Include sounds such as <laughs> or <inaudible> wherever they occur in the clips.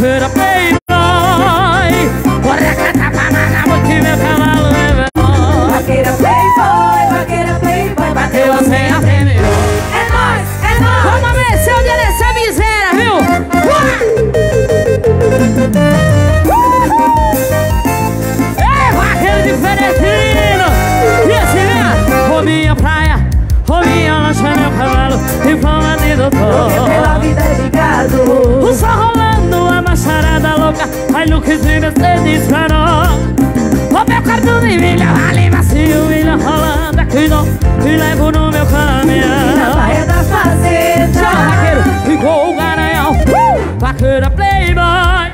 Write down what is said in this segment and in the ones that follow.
vaqueira playboy Ai, Lucas e Mercedes farol O meu cartão de milha vale macio Milha rolando aqui no E levo no meu Na caminhão praia da Tchau, fazenda. vaqueiro, ficou o garanhão uh! Vaqueira playboy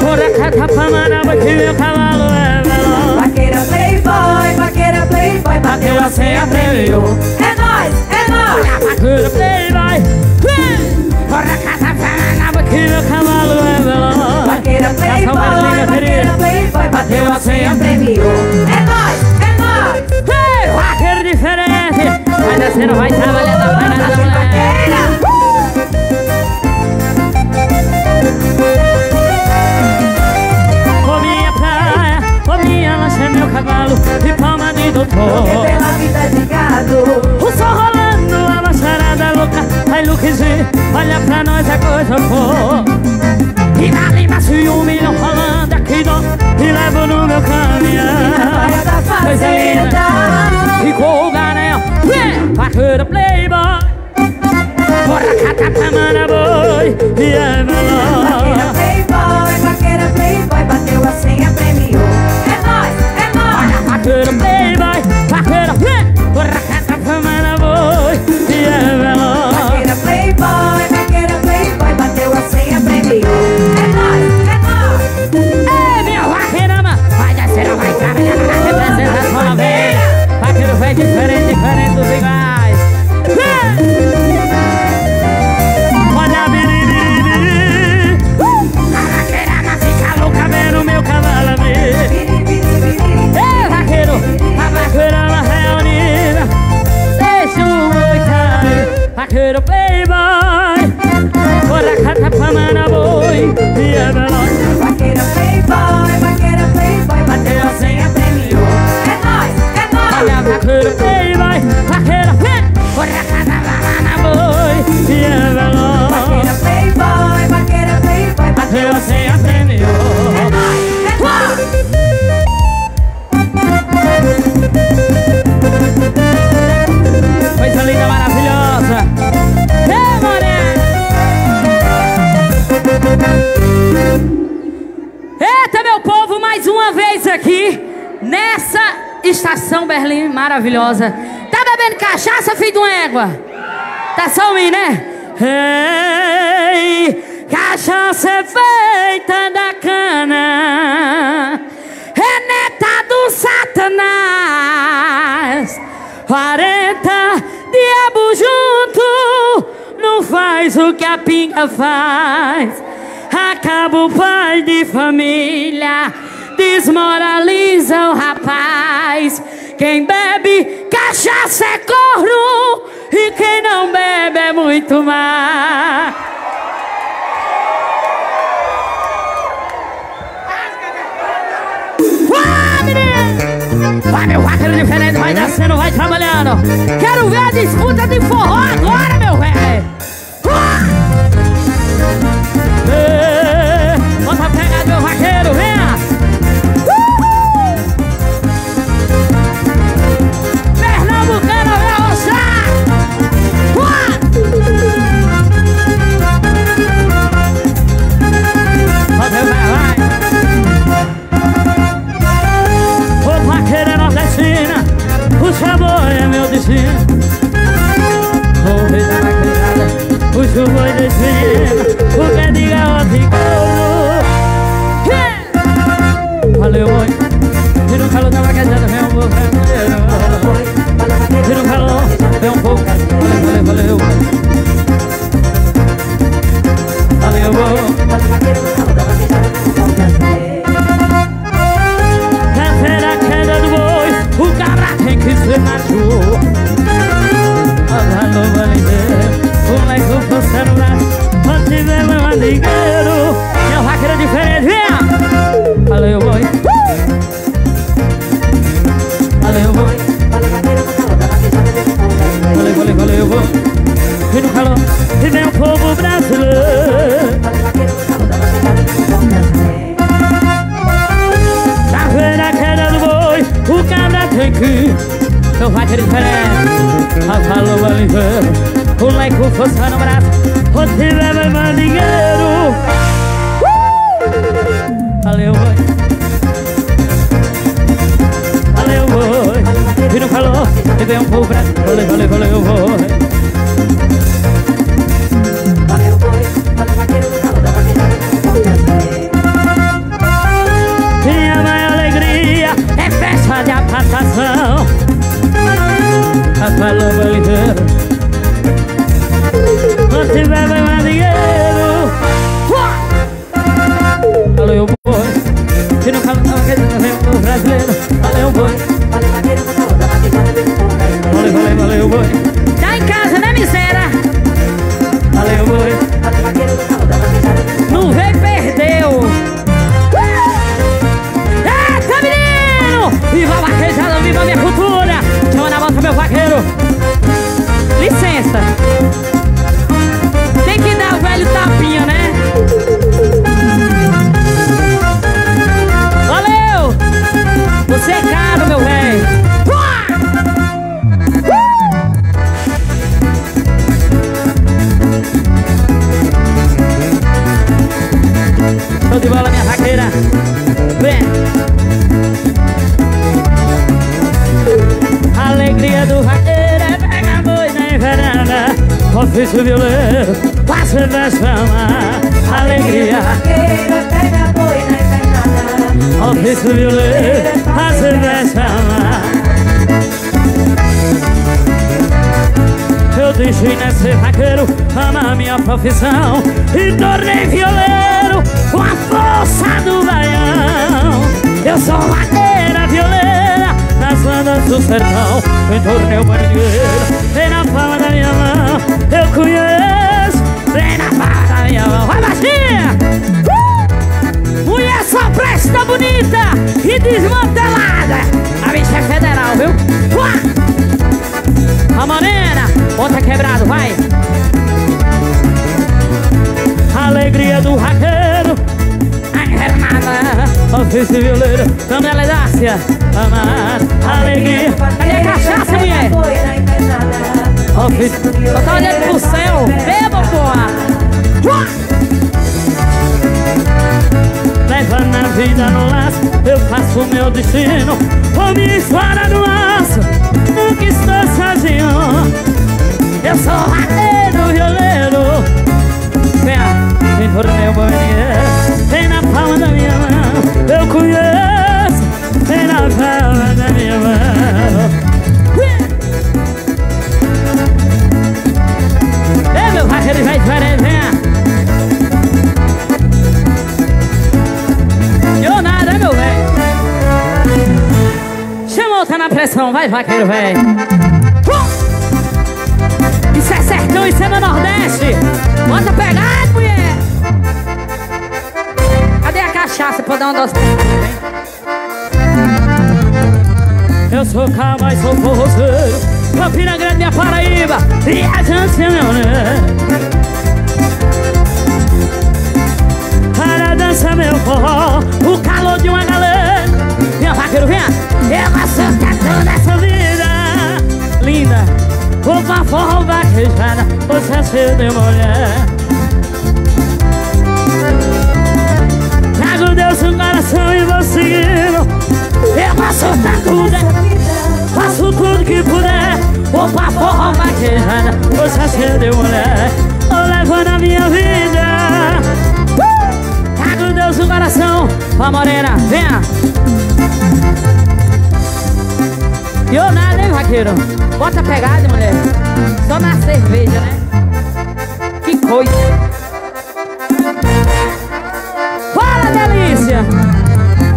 Bora catar pra manaba que meu cavalo é veloz Vaqueira playboy, vaqueira playboy, bateu a senha, premiou. É nóis, é nóis. Vaqueira playboy uh! Bora catar pra manaba que meu cavalo é veloz Mais playboy, vaqueira playboy, bateu a senha, premiou. É nóis, é nóis. Ei, vaqueiro diferente Vai descendo, vai trabalhando, vai na Vaqueira. cavalo E palma de doutor Pela vida é ligado. O sol rolando, a macharada louca Ai, Lucas, olha pra nós a coisa boa. E na lima se um milhão rolando aqui do E levo no meu caminhão. Da Coisa fazenda. Ficou o garanhão vaqueira playboy. Bora catar pra mana boi E é Vaqueira veloz playboy, vaqueira playboy, bateu a senha, premiou. Diferente, dos iguais Vem! Olha a biribiri A vaqueirama fica louca vendo meu cavalo abrir. Ei, vaqueiro, a vaqueirama reunida Deixa o boi cair Vaqueiro playboy Bora catar pra mana boi E é veloz Vaqueira playboy, vaqueira playboy, bateu a senha, premiou. É nóis, é Olha a nóis. vaqueira playboy é veloz Vaqueira playboy, vaqueira playboy, bateu Eu a sei senha, a prêmio é nóis, é nóis. Coisa linda, maravilhosa Ei, morena Eita, meu povo, mais uma vez aqui Nessa estação Berlim maravilhosa Tá bebendo cachaça, filho de uma égua? Tá só né? Ei, cachaça é feita da cana. É neta do satanás. Quarenta diabos junto Não faz o que a pinga faz. Acaba o pai de família Desmoraliza o rapaz. Quem bebe cachaça é corno E quem não bebe é muito má menino! Vai, meu vaqueiro diferente, vai descendo, vai trabalhando Quero ver a disputa de forró agora, meu velho! Vai! Ê, sabor é meu destino. Vou ver da vaqueirada, puxa o boi de cima, o pé de garota e couro. Yeah! Valeu, boi. Tira o calor da vaquejada, vem um pouco Tira o calor, vem um pouco. Valeu, valeu, valeu. Valeu, boi. tem que ser na rua Alô, alô, O leco pro celular Pode ver meu valideiro Minha vaqueira diferente, valeu Alô, Valeu vou Valeu eu vou Alô, eu vou Alô, eu vou E no calor E vem povo brasileiro haiku Că face diferent Asta lumea liber o like, un fost braço, O tine mai mandigheru uh! Valeu, mãe Valeu, mãe E não falou E um povo pra Valeu, valeu, valeu, mãe a palo baiter. Você vai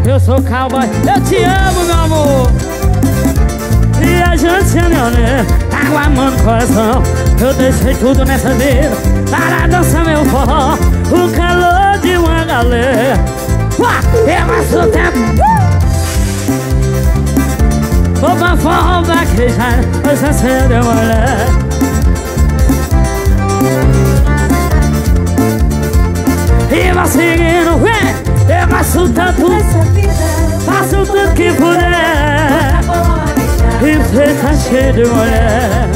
Eu sou cowboy, eu te amo, meu amor. E a gente Viajante milionário, água, mano, coração. Eu deixei tudo nessa vida para dançar meu forró. O calor de uma galera. Uá, eu passo é o tempo! Vou pra forró vaquejar, mas é você deu uma olhada E vai seguindo, vem! Eu faço tanto, faço tudo que puder. E tá cheio de mulher.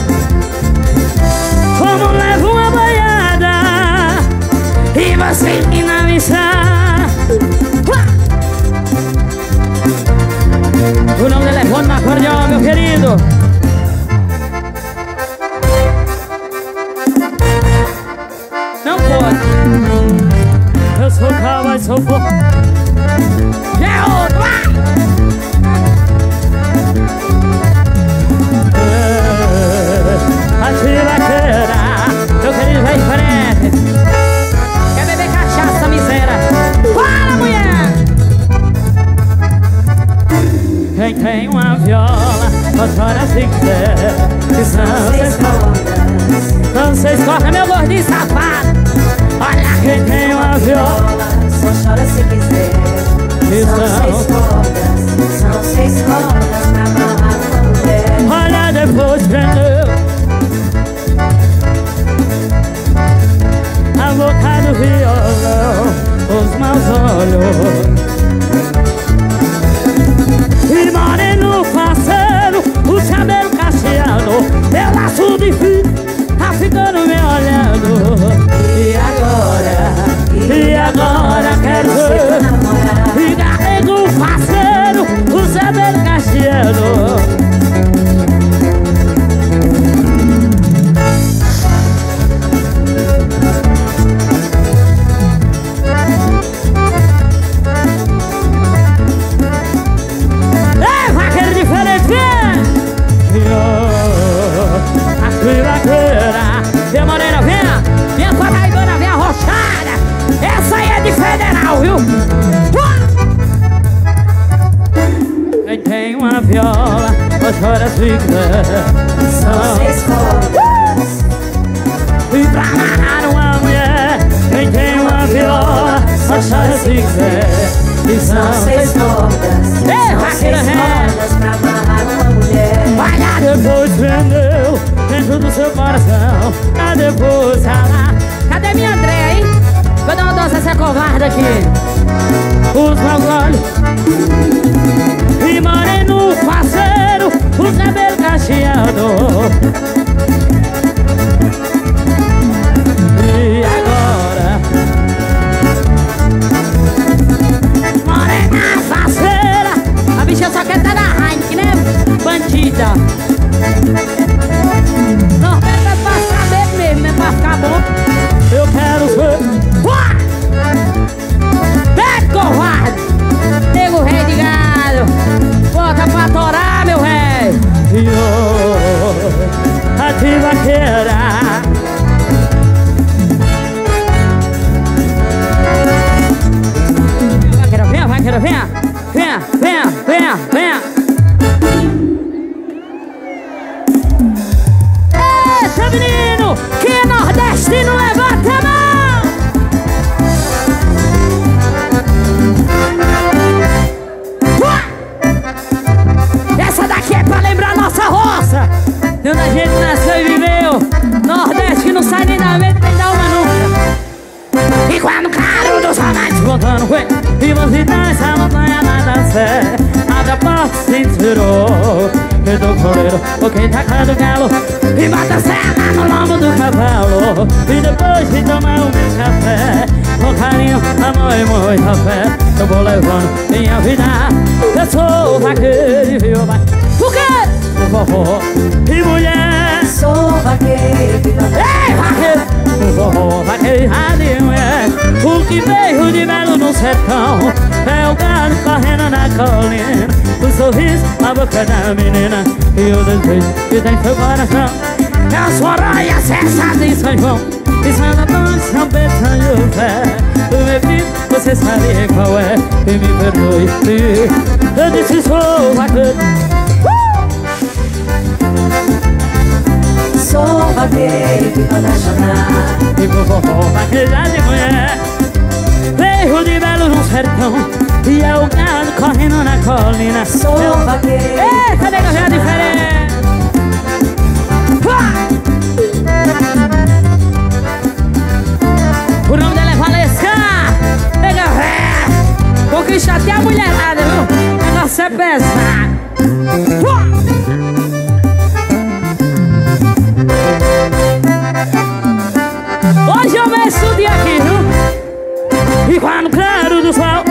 Como levo uma banhada E você me sabe. O nome telefone na acordeão, meu querido Eu cowboy, sou fo... É vai! Ativa a cana Meu querido vai em frente Quer beber cachaça, miséria? Fala, mulher! Quem tem uma viola Pode chorar se quiser Que são seis cordas Não seis cordas, meu gordinho safado quem tem uma viola Só chora se quiser. São seis cordas São seis cordas pra amarrar uma mulher. Olha depois prendeu A boca do violão Os maus olhos. E moreno faceiro O cabelo cacheado. Meu laço de fio Tá ficando me olhando E agora? E agora quero ver E carrego faceiro O cabelo cacheado Ei, viola, chorar se quiser São seis cordas E pra amarrar uma mulher Quem tem uma viola Só chora se quiser E São seis cordas Ei, ré. cordas pra amarrar uma mulher. Olha depois prendeu Dentro do seu coração. Pra depois ralar. Cadê minha André, hein? Vou dar uma dose essa covarde aqui. Os meus olhos E moreno faceiro Os cabelos cacheados você sabe qual é E me perdoe se Eu disse sou vaqueiro Sou vaqueiro que vai apaixonar E com forró vaqueira de mulher Veio de belo no sertão E é o gado correndo na colina Sou o- vaqueiro Eita, nega, já é diferente Uá! O nome bicho, até a mulherada, viu? O negócio é pesado. Hoje eu meço o dia aqui, viu? E quando claro do sol.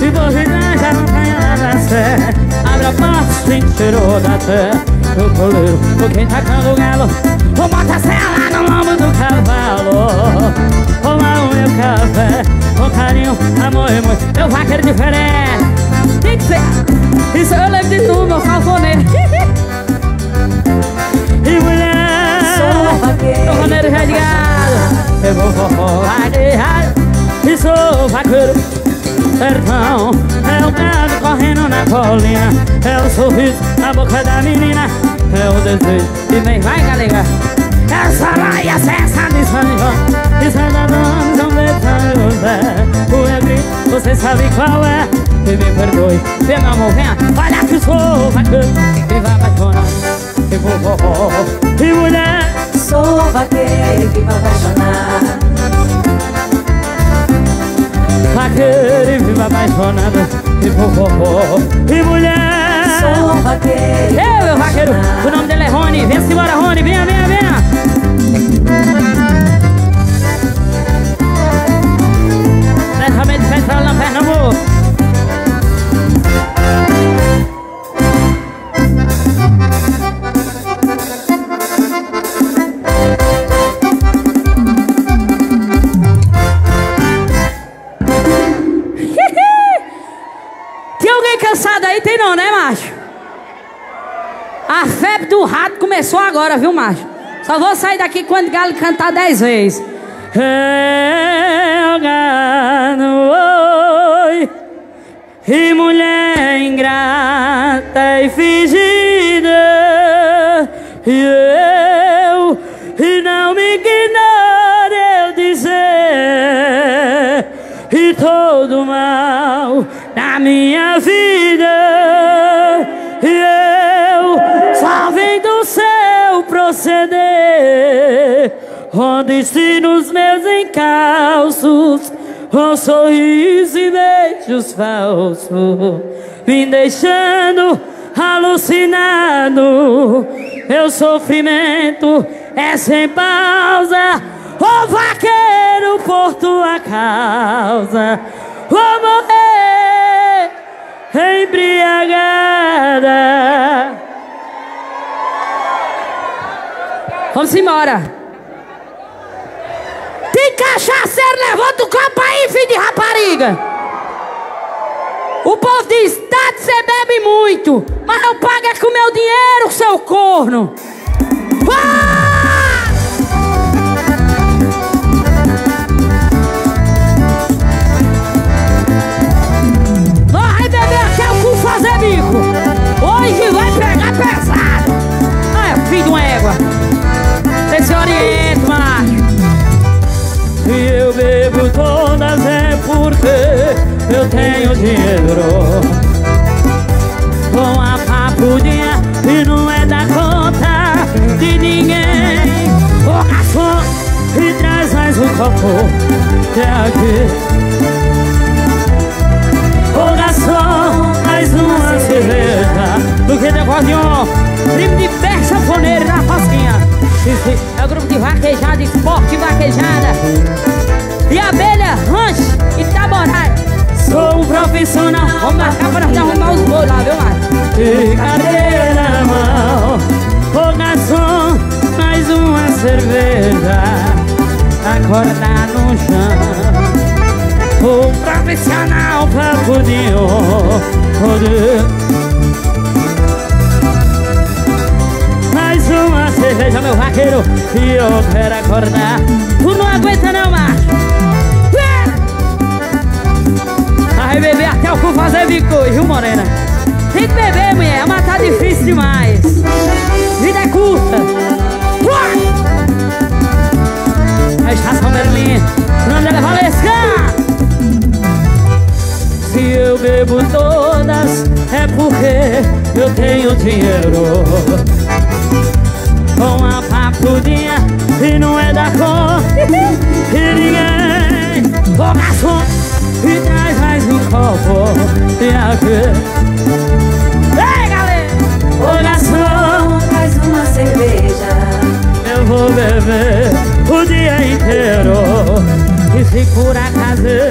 E você já não tem nada certo Abre a porta, sente cheiro da terra Meu coleiro, o quem tá cantando galo. Vou botar lá no lombo do cavalo. Tomar o meu café. Com carinho, amor e muito. Meu vaqueiro diferente. Tem que ser. Isso eu lembro de tudo, meu salfoneiro <laughs> E mulher Sou vaqueiro Salfoneiro rasgado Eu vou forró vaqueiro E sou vaqueiro. Sertão É o gado correndo na colinha É o sorriso na boca da menina. É o desejo E vem, vai galega. Essa vai essa de São João E Santa Dona. São Betânia José O grito, você sabe qual é? Me perdoe, vem meu amor, venha Olha que sou vaqueiro E vai apaixonar E vou forró E mulher Sou vaqueiro que vai apaixonar Vaqueiro e viva apaixonado. E forró E mulher Sou vaqueiro Eu, meu vaqueiro, o nome dele é Rony. Vem embora, Rony, venha, venha, venha. Na Pernambuco. <laughs> Tem alguém cansado aí? Tem não, né, macho? A febre do rato começou agora, viu, macho? Só vou sair daqui quando o galo cantar dez vezes. É e mulher ingrata e fingida, e eu, e não me ignore eu dizer, e todo mal na minha vida, e eu só vem do seu proceder, onde se nos meus encalços, com sorriso e beijos falsos, me deixando alucinado. Meu sofrimento é sem pausa. Ô vaqueiro, por tua causa, vou morrer embriagada. Vamos embora. Tem cachaceiro, levanta o copo aí, filho de rapariga. O povo diz, Tati, você bebe muito, mas não paga com meu dinheiro, seu corno. Ah! Fazer bico. Hoje vai pegar pesado. Ah, é filho de uma égua. Você se. Se eu bebo todas é porque eu tenho dinheiro. Com a papudinha e não é da conta de ninguém. Ô garçom, me traz mais um copo até aqui. Ô garçom, mais uma cerveja. Do que de acordeon, primo de pé sanfoneiro na rosquinha É o grupo de vaquejada, esporte vaquejada. E abelha, rancho e taborai. Sou um profissional. Vamos marcar pra nós arrumar os bolos lá, viu, Márcio? De cadeira na mão Ô garçom, mais uma cerveja. Acordar no chão. O profissional Poder Mais cerveja, meu vaqueiro. E eu quero acordar. Tu não aguenta não, macho É! Vai beber até o cu fazer bico, viu, morena? Tem que beber, mulher, mas tá difícil demais. Vida é curta! A estação Berlim é Valesca se eu bebo todas é porque eu tenho dinheiro e não é da cor E ninguém Ô garçom E traz mais um copo E aqui Ei galera! Ô garçom Traz uma cerveja. Eu vou beber O dia inteiro. E se por acaso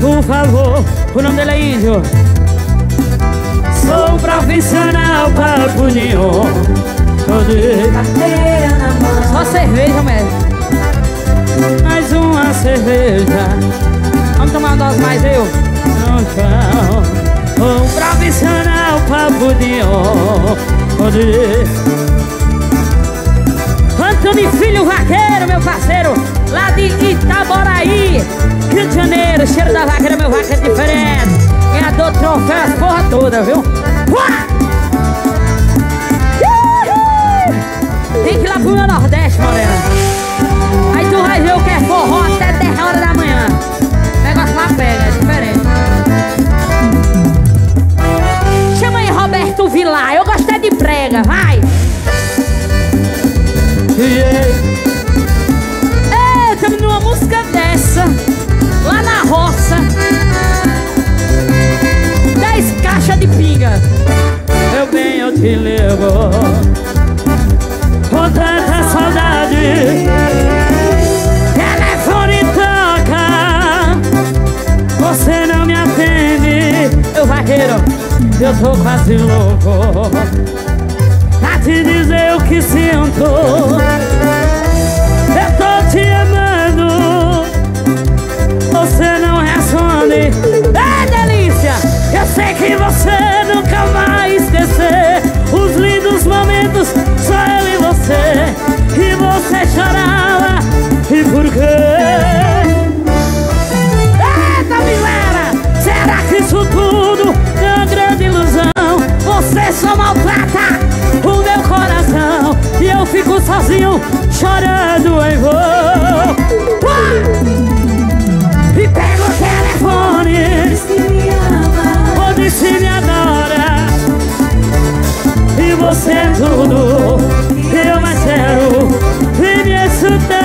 Por favor O nome dele é Índio. Sou profissional papo nenhum. Só cerveja, mesmo Mais uma cerveja Vamos tomar uma dose mais, eu? Não, não Um profissional para punhão Antônio Filho Vaqueiro, meu parceiro Lá de Itaboraí Rio de Janeiro, cheiro da vaqueira, meu vaqueiro diferente Ganhador troféu, as porra toda, viu? Uá! Tem que ir lá pro meu Nordeste, morena. Aí tu vai ver o que é forró até 10 horas da manhã. O negócio lá pega, é diferente. Chama aí Roberto Vilar, eu gosto é de prega, vai! É, estamos numa música dessa Lá na roça. Dez caixas de pinga. Meu bem, eu te levo Com tanta saudade. Telefone toca Você não me atende. Meu vaqueiro, eu tô quase louco. Pra te dizer o que sinto. Eu tô te amando. Você não responde. É delícia. Eu sei que você nunca vai esquecer Os lindos momentos. Só eu e você E você chorava E por quê? Eita, Milena! Será que isso tudo é uma grande ilusão? Você só maltrata o meu coração E eu fico sozinho chorando em voo E pego o telefone que me ama Ou disse me adora E você é tudo que eu mais quero Vem me escutar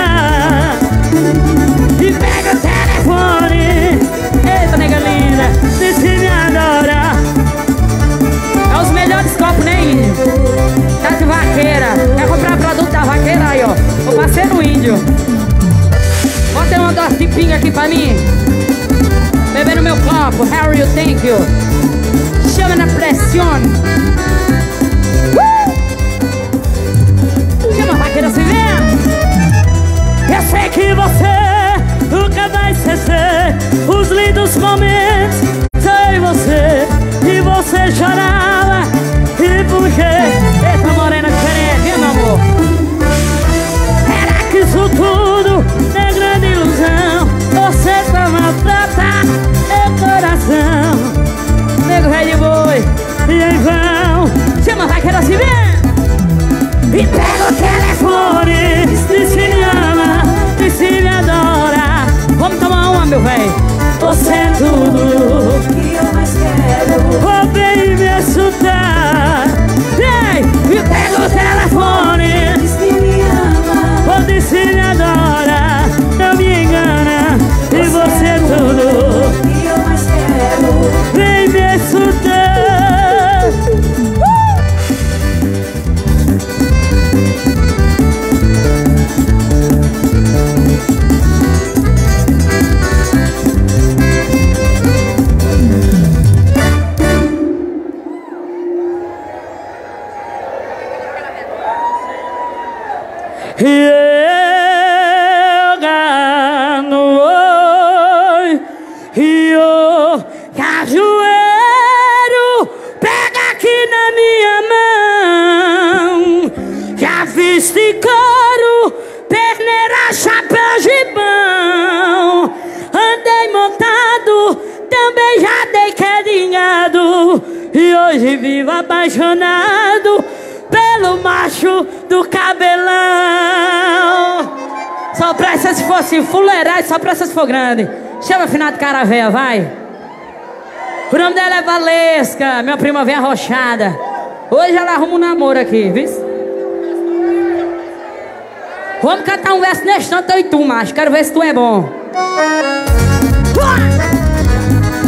for grande. Chama a final de cara véia, vai. O nome dela é Valesca, minha prima vem arrochada. Hoje ela arruma um namoro aqui, viu? Vamos cantar um verso neste tanto eu e tu, macho. Quero ver se tu é bom.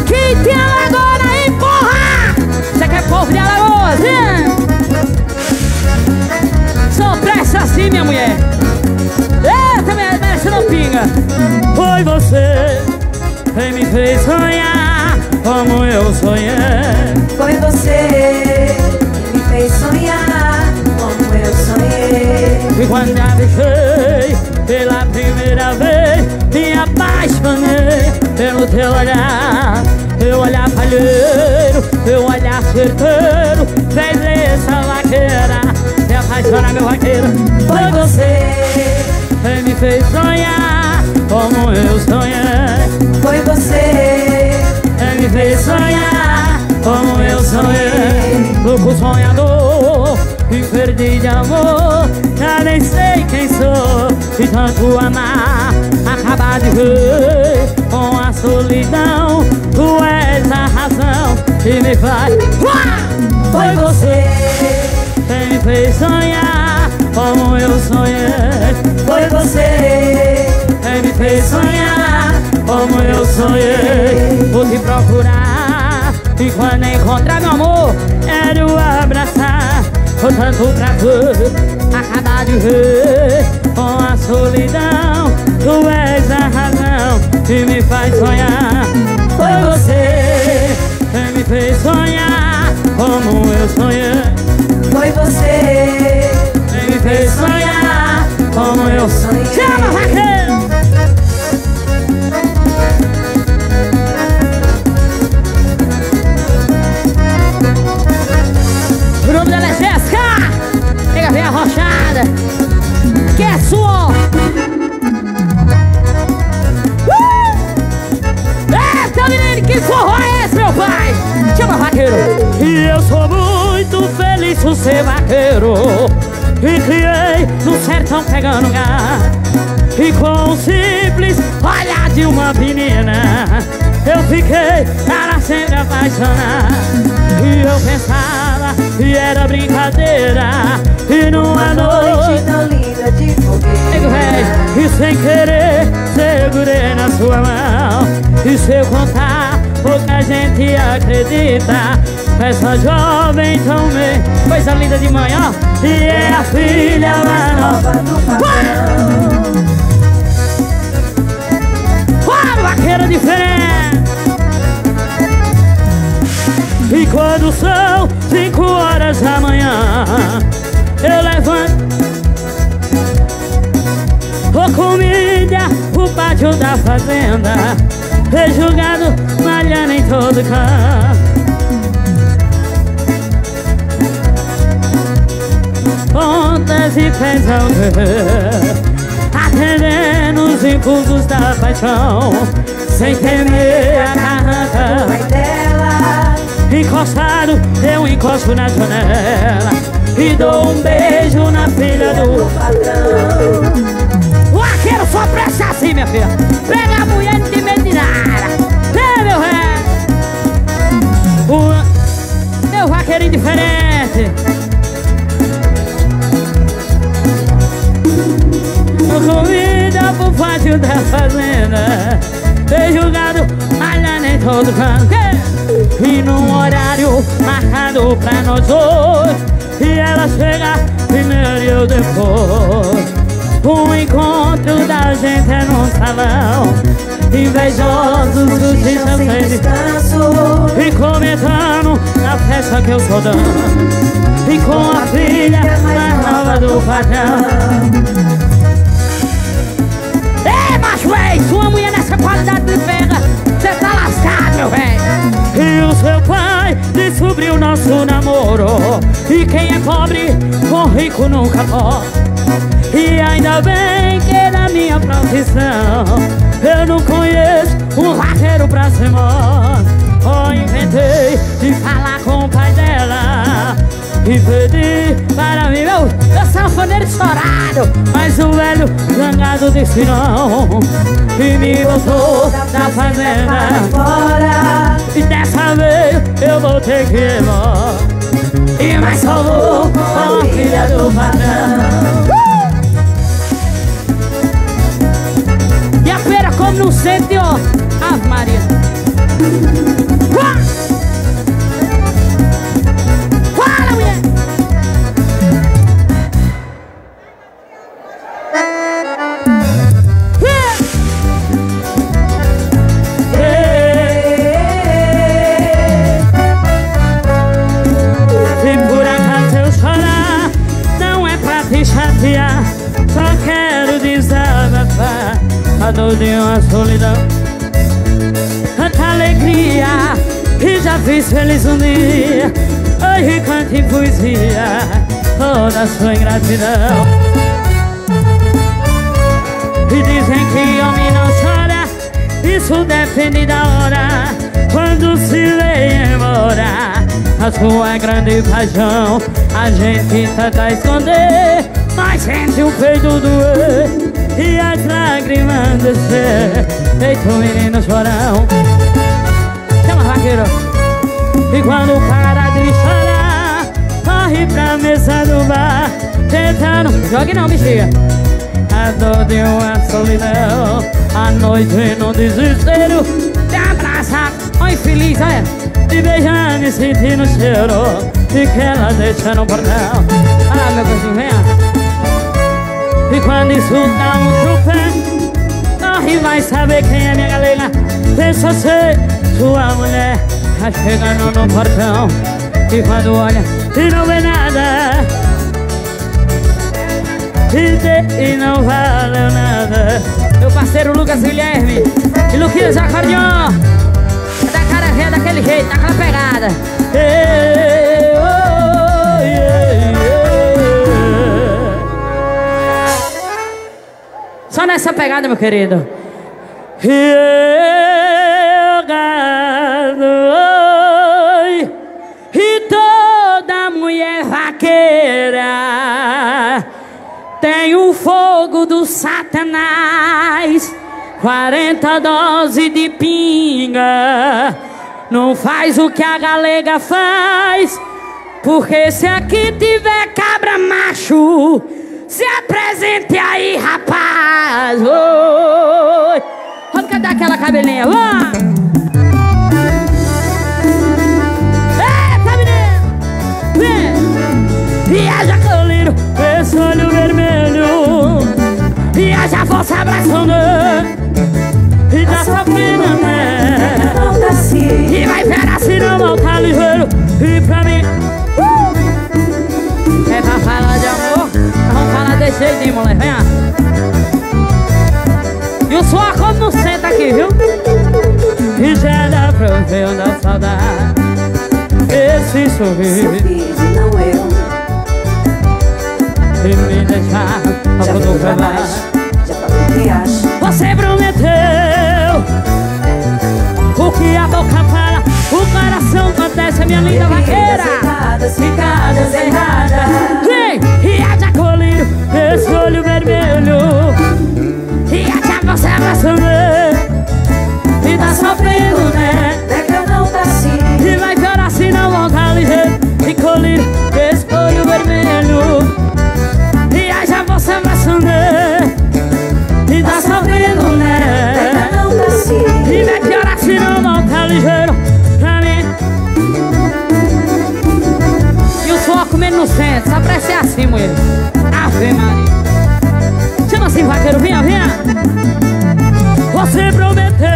Que tem agora aí, porra! Você quer povo de Alagoas, hein? Só presta assim, minha mulher. Merece não pinga. Foi você quem me fez sonhar Como eu sonhei. Foi você que me fez sonhar como eu sonhei. E quando a deixei pela primeira vez Me apaixonei pelo teu olhar. Teu olhar falheiro, teu olhar certeiro Fez essa vaqueira Me apaixonar meu vaqueiro. Foi você, Quem me fez sonhar como eu sonhei. Foi você, Quem me fez sonhar como eu sonhei. Louco sonhador e perdi de amor. Já nem sei quem sou. E tanto amar Acabar de ver com a solidão. Tu és a razão que me faz. Foi você, Quem me fez sonhar como eu sonhei. Foi você, Quem me fez sonhar como eu sonhei. Vou te procurar e quando encontrar meu amor Quero abraçar. Com tanto prazer Acabar de ver com a solidão Tu és a razão que me faz sonhar. Foi você quem me fez sonhar como eu sonhei. Foi você, me fez sonhar como eu sonhei. Chama, vaqueiro! O nome dela é Jéssica! Pega bem a rochada! Que é sua! Uh! Eita, menino, que forró é esse, meu pai? Chama, vaqueiro! E eu sou muito feliz por ser vaqueiro E criei no sertão pegando gás. E com o simples olhar de uma menina Eu fiquei para sempre apaixonado. E eu pensava que era brincadeira E numa Noite tão linda de fogueira. e sem querer segurei na sua mão. E se eu contar, pouca gente acredita Essa jovem tão bem, coisa linda de manhã E é a filha mais nova do patrão. Uau, vaqueira diferente E quando são cinco horas da manhã Eu levanto. Vou comida pro pátio da fazenda. Vejo gado malhando em todo canto Pontas e pés ao ver. Atendendo os impulsos da paixão Sem temer a carranca. Encostado, eu encosto na janela E dou um beijo na filha do patrão. O arqueiro só presta assim, minha filha. Pega a mulher e não tem medo de nada É, meu rei o... Meu vaqueirinho diferente pro pátio da fazenda. Beijo gado, malhando em todo canto E num horário marcado pra nós dois. E ela chega primeiro e eu depois. O encontro da gente é num salão. Invejosos sem sem descanso. e comentando na festa que eu sou dando. E com a filha mais nova do patrão nessa qualidade de pega Cê tá lascado, meu velho E o seu pai descobriu nosso namoro E quem é pobre com rico nunca pode E ainda bem que na minha profissão Eu não conheço um vaqueiro pra ser morto Oh, inventei de falar com o pai dela E pedi para mim, meu, meu sanfoneiro estourado Mas o velho zangado disse não E me botou da fazenda. E dessa vez eu vou ter que ir embora. E mais só vou com a filha do patrão. E a feira como no centro, ó. Ave Maria! De uma solidão. Canta alegria Que já fiz feliz um dia. Hoje cante poesia Toda sua ingratidão. E dizem que homem não chora Isso depende da hora. Quando se vem embora A sua grande paixão A gente tenta esconder. Mas sente o peito doer E as lágrimas descer Feito um menino chorão. Chama vaqueiro. E quando o cara de chorar Corre pra mesa do bar Tentando Jogue não, bexiga A dor de uma solidão A noite no desespero Te abraça. Oi, feliz, olha. Te beijando e sentindo o cheiro E que ela deixa no portão. Ah, meu coisinho, venha e quando dá um chupé Corre vai saber quem é minha galera Pensa ser sua mulher Tá chegando no portão E quando olha e não vê nada. E, e não valeu nada. Meu parceiro Lucas Guilherme E Luquinhas Acordeon Da cara daquele jeito, daquela pegada. Ei, Só nessa pegada, meu querido. Eu e toda mulher vaqueira tem o fogo do satanás. 40 doses de pinga Não faz o que a galega faz Porque se aqui tiver cabra macho se apresente aí, rapaz! Vamos cantar aquela cabelinha, vamos! Eita, menino! Vem! Viaja, colírio, esse olho vermelho Viaja, força abraçando E tá sofrendo, né? E vai ver assim não voltar ligeiro E pra mim uh! É pra falar de amor Vamos falar desse jeitinho, moleque, vem cá E o suor como não senta aqui, viu? E já dá pra ver da saudade Esse sorriso. Sorriso não eu E me deixar pra vai baixo Já falei o que acho. Você prometeu O que a boca fala. O coração acontece, minha linda vaqueira. Erradas, ficadas erradas. Vem! E a de colírio Esse olho vermelho E você abraçando E tá sofrendo, né? É que eu não tá assim. E vai piorar se não voltar ligeiro. E colírio Esse olho vermelho. E a de você abraçando. E tá sofrendo, É né? que eu não tá assim. E vai piorar se não voltar ligeiro. Pra mim. E o suor comendo no centro Só pra ser assim, mulher Ave Maria assim, vaqueiro, venha, venha Você prometeu.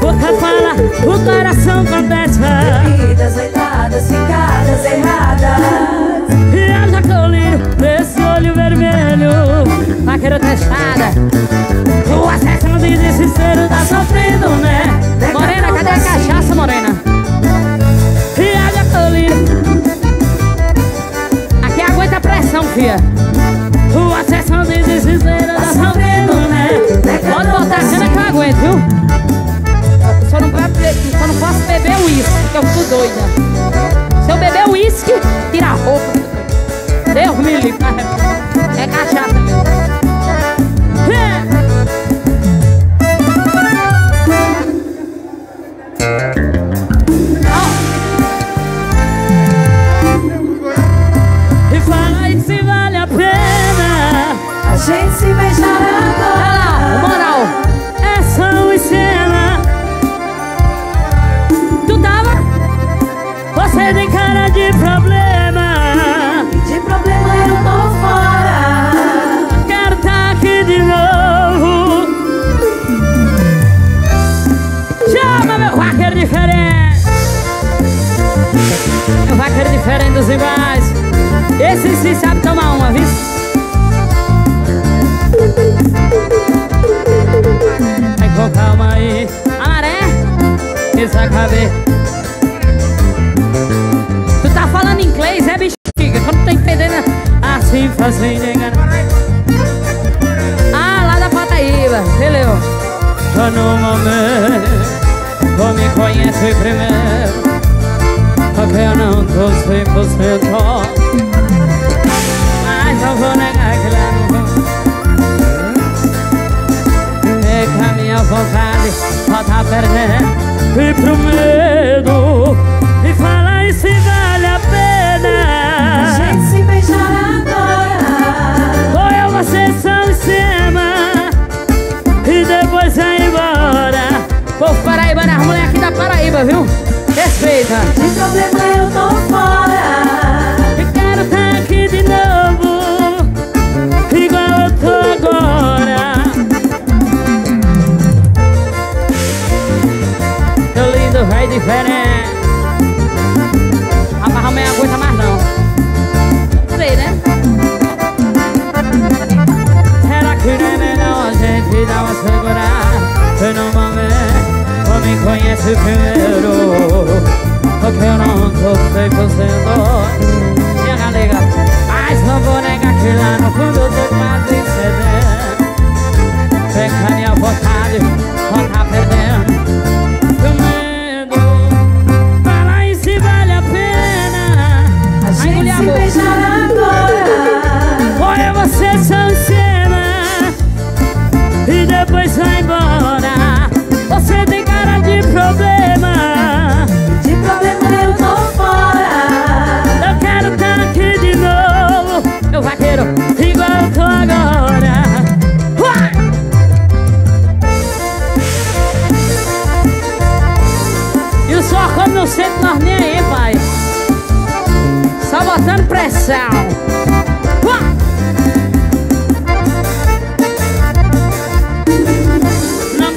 Boca fala, o coração contesta Vidas leitadas, ficadas erradas. E haja colírio nesse olho vermelho. Vaqueiro testada O acesso no desespero tá sofrendo, né? Morena, cadê a cachaça, morena? E haja colírio Aqui aguenta a pressão, fia O acesso no desespero tá sofrendo, né? Pode botar a cena que eu aguento, viu? Só não, só não posso beber uísque, que eu fico doida Se eu beber uísque, tira a roupa Deus me livre É cachaça mesmo gente se beijar agora. Olha lá, moral. É só e cena. Tu tava? Você tem cara de problema. De problema eu tô fora. Quero tá aqui de novo. Chama meu vaqueiro diferente. Meu vaqueiro diferente dos iguais. Esse sim sabe tomar uma, viu? Tu tá falando inglês, é bexiga? Tu tem pedena né? assim, fazendo engano. Ah, lá da Pataíba, beleza. Tô no momento, tu me conhece primeiro. Porque eu não tô 100% Mas eu vou negar que lá no meu é que a minha vontade só tá perdendo e pro medo E fala e se vale a pena A gente se beijar agora Ou eu você são em cima E depois vai embora Povo Paraíba? As mulheres aqui da Paraíba, viu? Respeita De problema eu tô fora diferente A barra não aguenta mais não. Sei, né? Será que não é melhor a gente dar uma segurada? Foi no momento Ou me conhece primeiro? Porque eu não tô 100% Minha galega Mas não vou negar que lá no fundo eu tô quase cedendo Vem com a minha vontade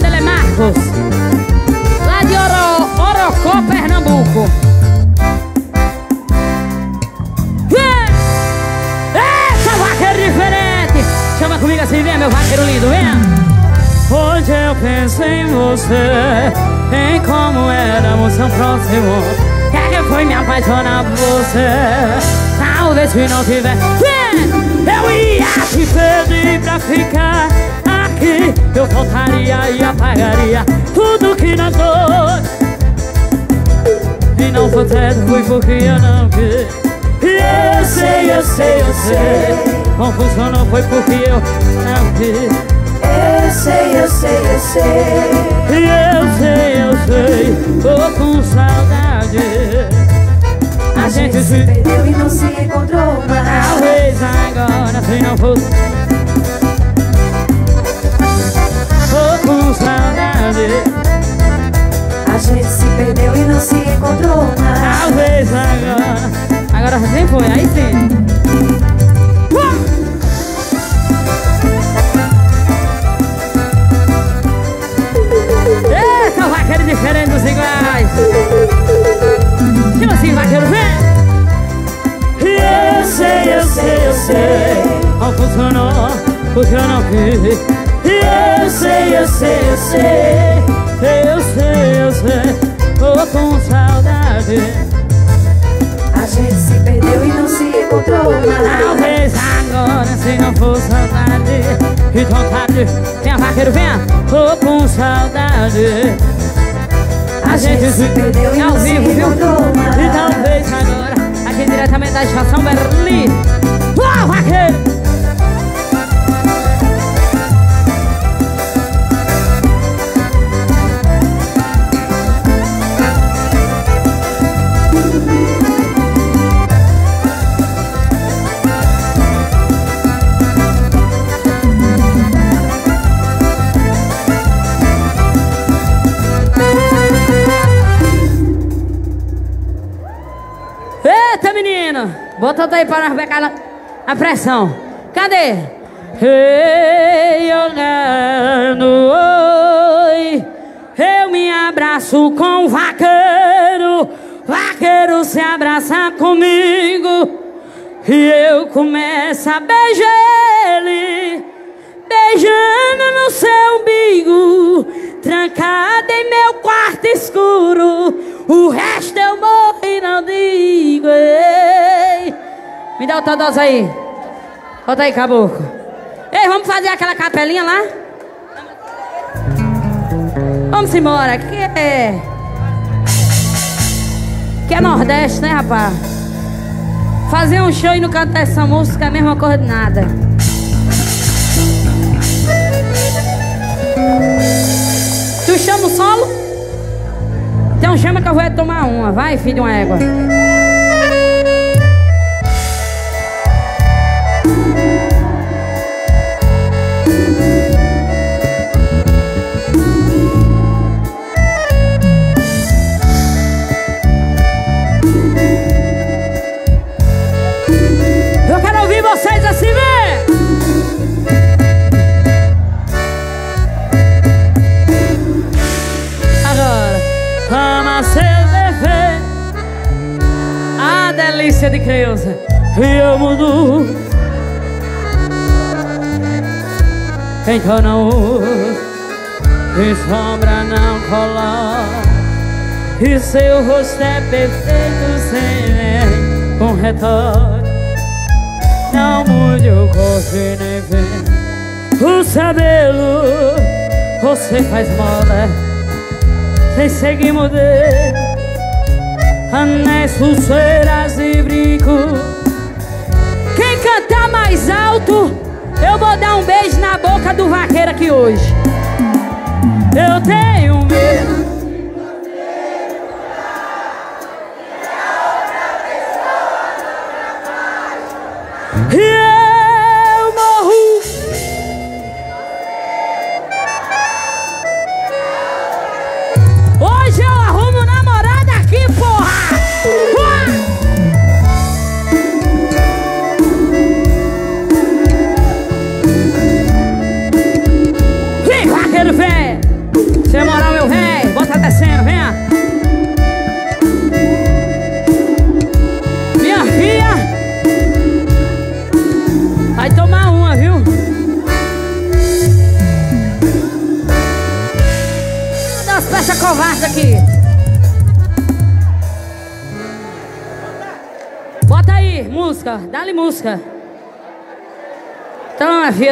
dele é Marcos. Lá de Oro, Orocó, Pernambuco. Eita, vaqueiro diferente. Chama comigo assim, vem meu vaqueiro lindo, vem. Hoje eu penso em você Em como éramos tão próximos. É que foi me apaixonar por você Talvez se não tiver! Eu ia te pedir pra ficar aqui. Eu voltaria e apagaria Tudo que nós dois E não foi certo, foi porque eu não quis. E eu sei, eu sei, eu sei. Não funcionou, foi porque eu não quis. Eu sei, eu sei, eu sei. Eu sei, eu sei. Tô com saudade A gente se perdeu e não se encontrou mais. Talvez agora se não fosse Tô com saudade. A gente se perdeu e não se encontrou mais. Talvez agora. Agora sim foi, aí sim eu não quis Eu sei, eu sei, eu sei Eu sei, eu sei. Tô com saudade. A gente se perdeu e não se encontrou Talvez agora se não for saudade E vontade Venha vaqueiro, venha. Tô com saudade. A gente se perdeu e ao não se encontrou E talvez agora Aqui diretamente da estação Berlim. Uau, vaqueiro! Aí para nós aquela- a pressão. Cadê? Ei, olhando, oi Eu me abraço com o vaqueiro Vaqueiro se abraça comigo E eu começo a beijar ele Beijando no seu umbigo Trancada em meu quarto escuro O resto eu morro e não digo ei. Outra dose aí Bota aí, caboclo Ei, vamos fazer aquela capelinha lá? vamos embora. Que é. Que é Nordeste, né, rapaz? Fazer um show e não cantar essa música é a mesma coisa de nada. Tu chama o solo? Então chama que eu vou tomar uma. Vai, filho de uma égua. Delícia de criança E eu mudo Então não uso E sombra não coloca E seu rosto é perfeito sem Com retorno. Não mude o corpo nem vem O cabelo. Você faz moda sem seguir modelo. Anéis, pulseiras e brinco. Quem cantar mais alto Eu vou dar um beijo na boca do vaqueiro aqui hoje. Eu tenho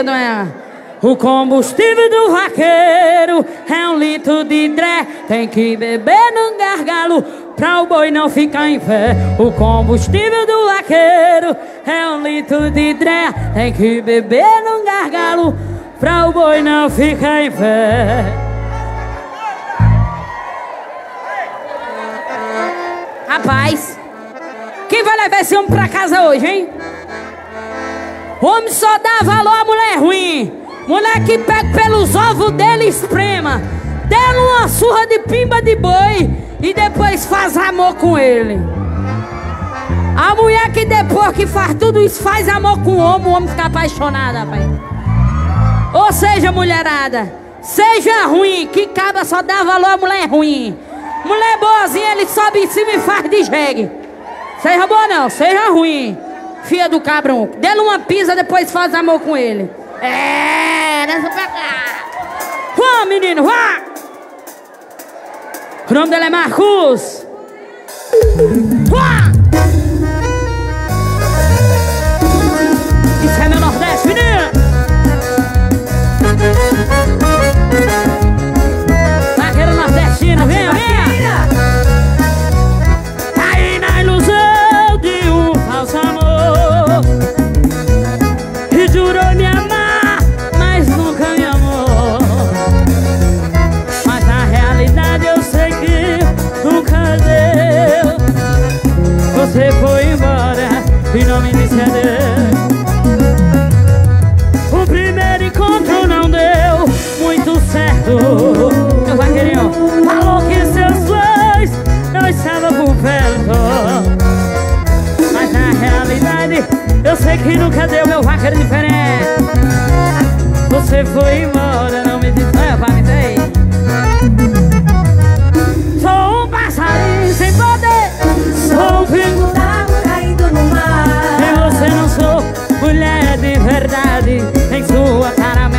É... O combustível do vaqueiro é um litro de dré. Tem que beber num gargalo pra o boi não ficar em pé. O combustível do vaqueiro é um litro de dré. Tem que beber num gargalo pra o boi não ficar em pé. Rapaz, quem vai levar esse homem pra casa hoje, hein? Homem só dá valor à mulher ruim. Mulher que pega pelos ovos dele e esprema. Dela uma surra de pimba de boi e depois faz amor com ele. A mulher que depois que faz tudo isso faz amor com o homem, o homem fica apaixonado, rapaz. Ou seja, mulherada, seja ruim, que cabra só dá valor à mulher ruim. Mulher boazinha, ele sobe em cima e faz de jegue. Seja boa não, seja ruim. Filha do cabrão, dê-lhe uma pisa, depois faz amor com ele. É, dança pra cá. Vá, menino, vá! O nome dele é Marcos. Vá! que nunca deu meu vaqueiro diferente Você foi embora, não me disse, não, pra me ter Sou um passarinho sem poder. Sou um pingo d'água caído no mar. E você não sou mulher de verdade Em sua cara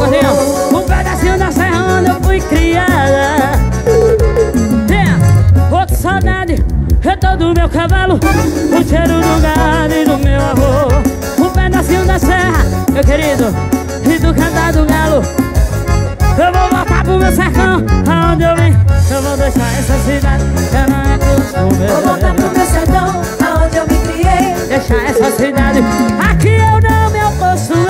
gordinho Um pedacinho da serra onde eu fui criada. Vem, outra saudade É todo meu cavalo O cheiro do gado e do meu avô Um pedacinho da serra, meu querido E do cantar do galo. Eu vou voltar pro meu sertão Aonde eu vim Eu vou deixar essa cidade Eu não é Vou voltar pro meu sertão Aonde eu me criei. Deixar essa cidade Aqui eu não me acostumei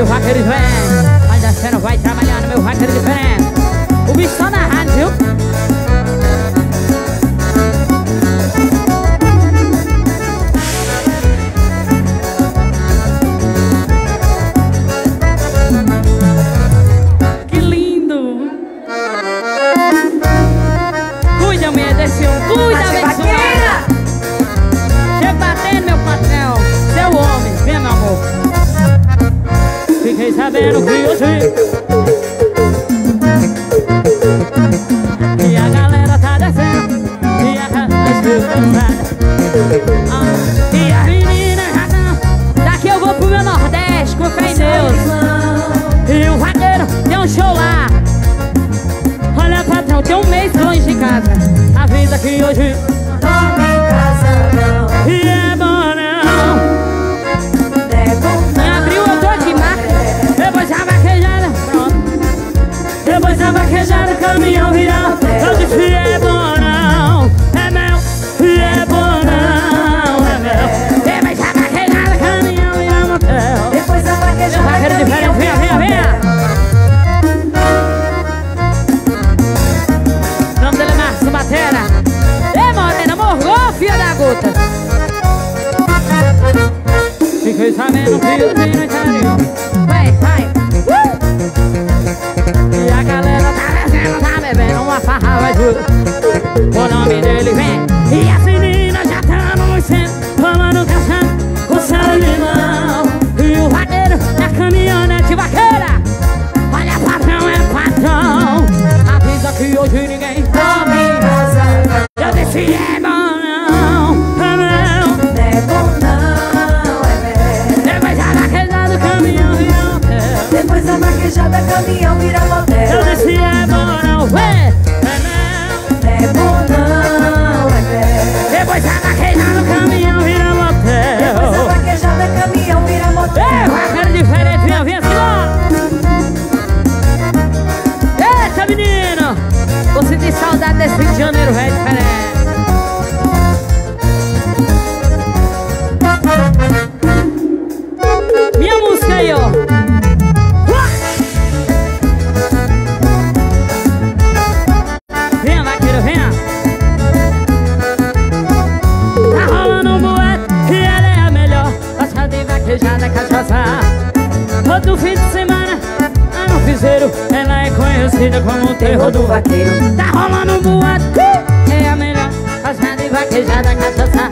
O vaqueiro vem Vai descendo, vai trabalhando Meu vaqueiro diferente O bicho tá na rádio, viu? Fiquei sabendo que hoje E a galera tá descendo E a galera Ah, E Daqui eu vou pro meu Nordeste, com em Deus. E o vaqueiro tem um show lá. Olha, patrão, tem um mês longe de casa. Avisa que hoje em casa não. E caminhão viral Eu disse é bom não É mel, e é bom não É mel Depois da vaquejada, caminhão viral motel Depois a vaquejada vaqueiro diferente, venha, venha, venha O nome dele é Márcio Batera Ei, morena, morgou, filha da gota. Fiquei sabendo que eu vi no interior O nome dele vem. E as meninas já tá tamo no centro Tomando café com sal e limão. E o vaqueiro na caminhonete vaqueira. Olha patrão, é patrão. Avisa que hoje ninguém Tome Eu disse é bom é Depois a maquejada, caminhão vira motel Eu disse é bom não, vem! desse Rio de Janeiro, diferente. Minha música aí, ó. Venha, vaqueiro, venha. Tá rolando um boato que ela é a melhor. Gosta de vaquejada, cachaça. Todo fim de semana é não não conhecida como o terror do vaqueiro. Tá rolando um boato É a melhor fazenda e vaquejada cachaça.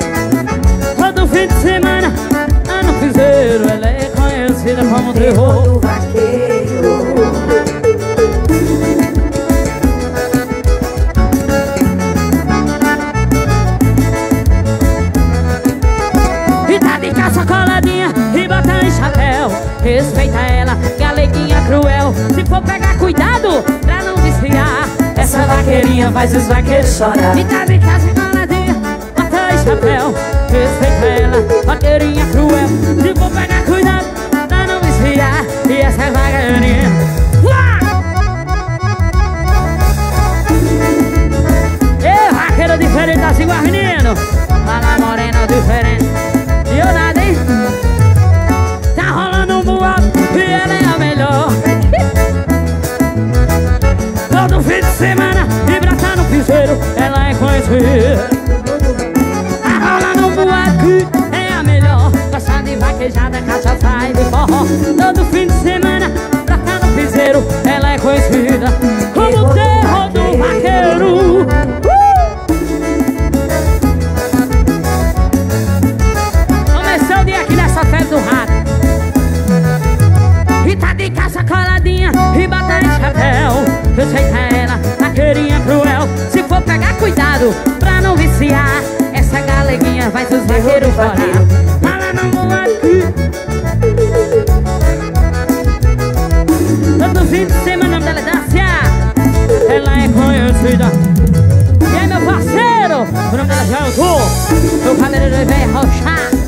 Todo fim de semana Ano piseiro Ela é conhecida como o terror do vaqueiro. Respeita cuidado pra não viciar Essa vaqueirinha faz os vaqueiros chorar. E tá de casa enroladinha, bota e chapéu. Respeita ela, vaqueirinha cruel. Se for pegar cuidado pra não viciar E essa vaqueirinha Ei, vaqueiro diferente assim, menino. Fala morena diferente. E eu nada, hein? Todo fim de semana e no piseiro Ela é conhecida A rola no boate é a melhor. Gosta de vaquejada, cachaça e de forró. Todo fim de semana brata no piseiro Ela é conhecida Como o terror do vaqueiro E tá de caça coladinha e bota em chapéu. Respeita ela, vaqueirinha cruel. Se for pegar cuidado pra não viciar. Essa galeguinha vai seus vaqueiros fora Fala não vou aqui Todo fim de semana o nome dela é Dácia. Ela é conhecida. E aí meu parceiro. O nome dela já é o Tu Meu cabeleireiro velho roxar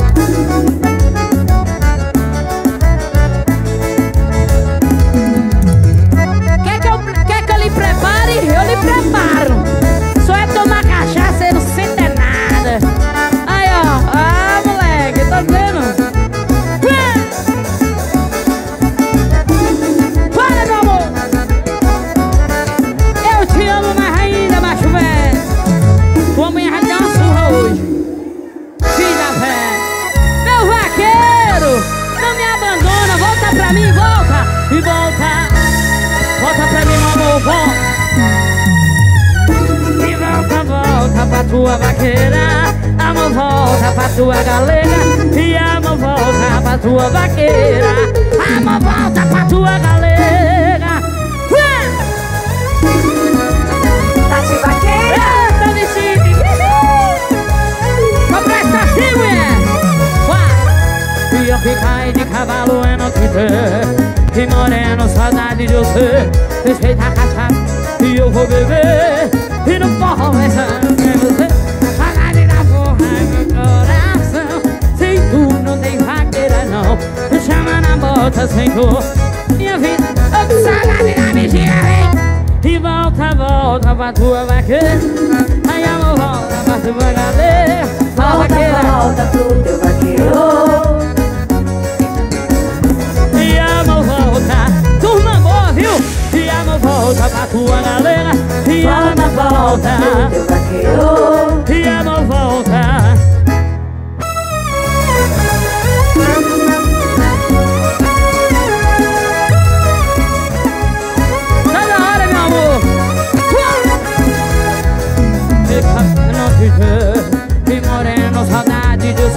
tua vaqueira. Amor volta pra tua galega E amor volta pra tua vaqueira. Amor volta pra tua galega Tá de vaqueira? Eita, vestido Vou prestar assim, mulher E eu que cai de cavalo é no Twitter. E moreno, saudade de você. Respeita a cachaça E eu vou beber. E não forró essa volta sem dor Minha vida, eu tô saudade da bexiga, vem E volta, volta pra tua vaqueira. Aí amor, volta pra tua galera Volta, vaqueira. volta pro teu vaqueiro. E amor, volta, turma boa, viu? E amor, volta pra tua galera E volta, volta. pro teu vaqueiro. E amor, volta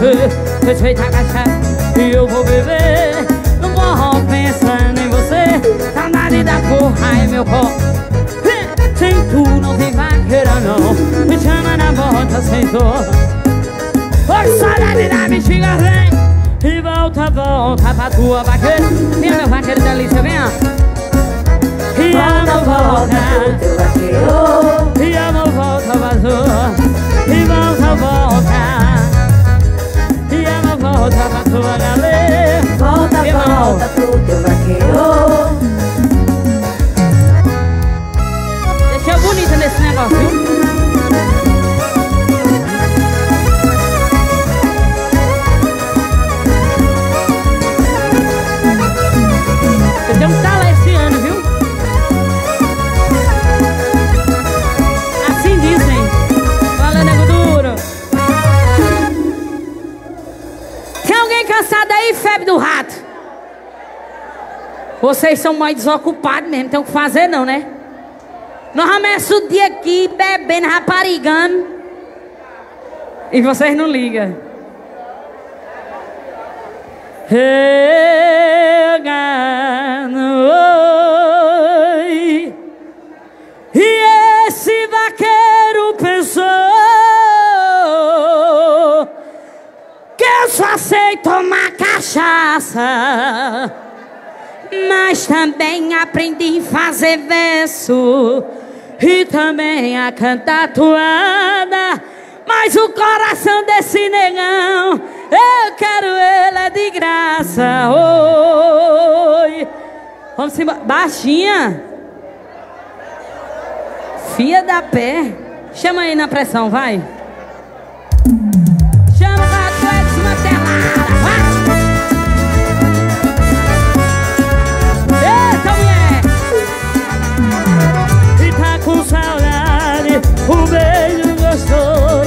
você Respeita a cachaça e eu vou beber Não morro pensando em você Saudade da porra em meu corpo Sem tu não tem vaqueira não Me chama na volta sem dor Por saudade da bexiga vem E volta, volta pra tua vaqueira Minha meu vaqueiro delícia, vem E ela não volta E ela não volta, vazou e volta, volta E volta pra tua galera Volta, e volta pro teu vaqueiro Deixa bonita nesse negócio, viu? Daí, febre do rato. Vocês são mais desocupados mesmo, não tem o que fazer não, né? Nós amamos o dia aqui bebendo, raparigando. E vocês não ligam. Hey. aprendi a fazer verso e também a cantar toada. Mas o coração desse negão, eu quero ele é de graça. Oi. Vamos embora. Baixinha. Fia da pé. Chama aí na pressão, vai. coração.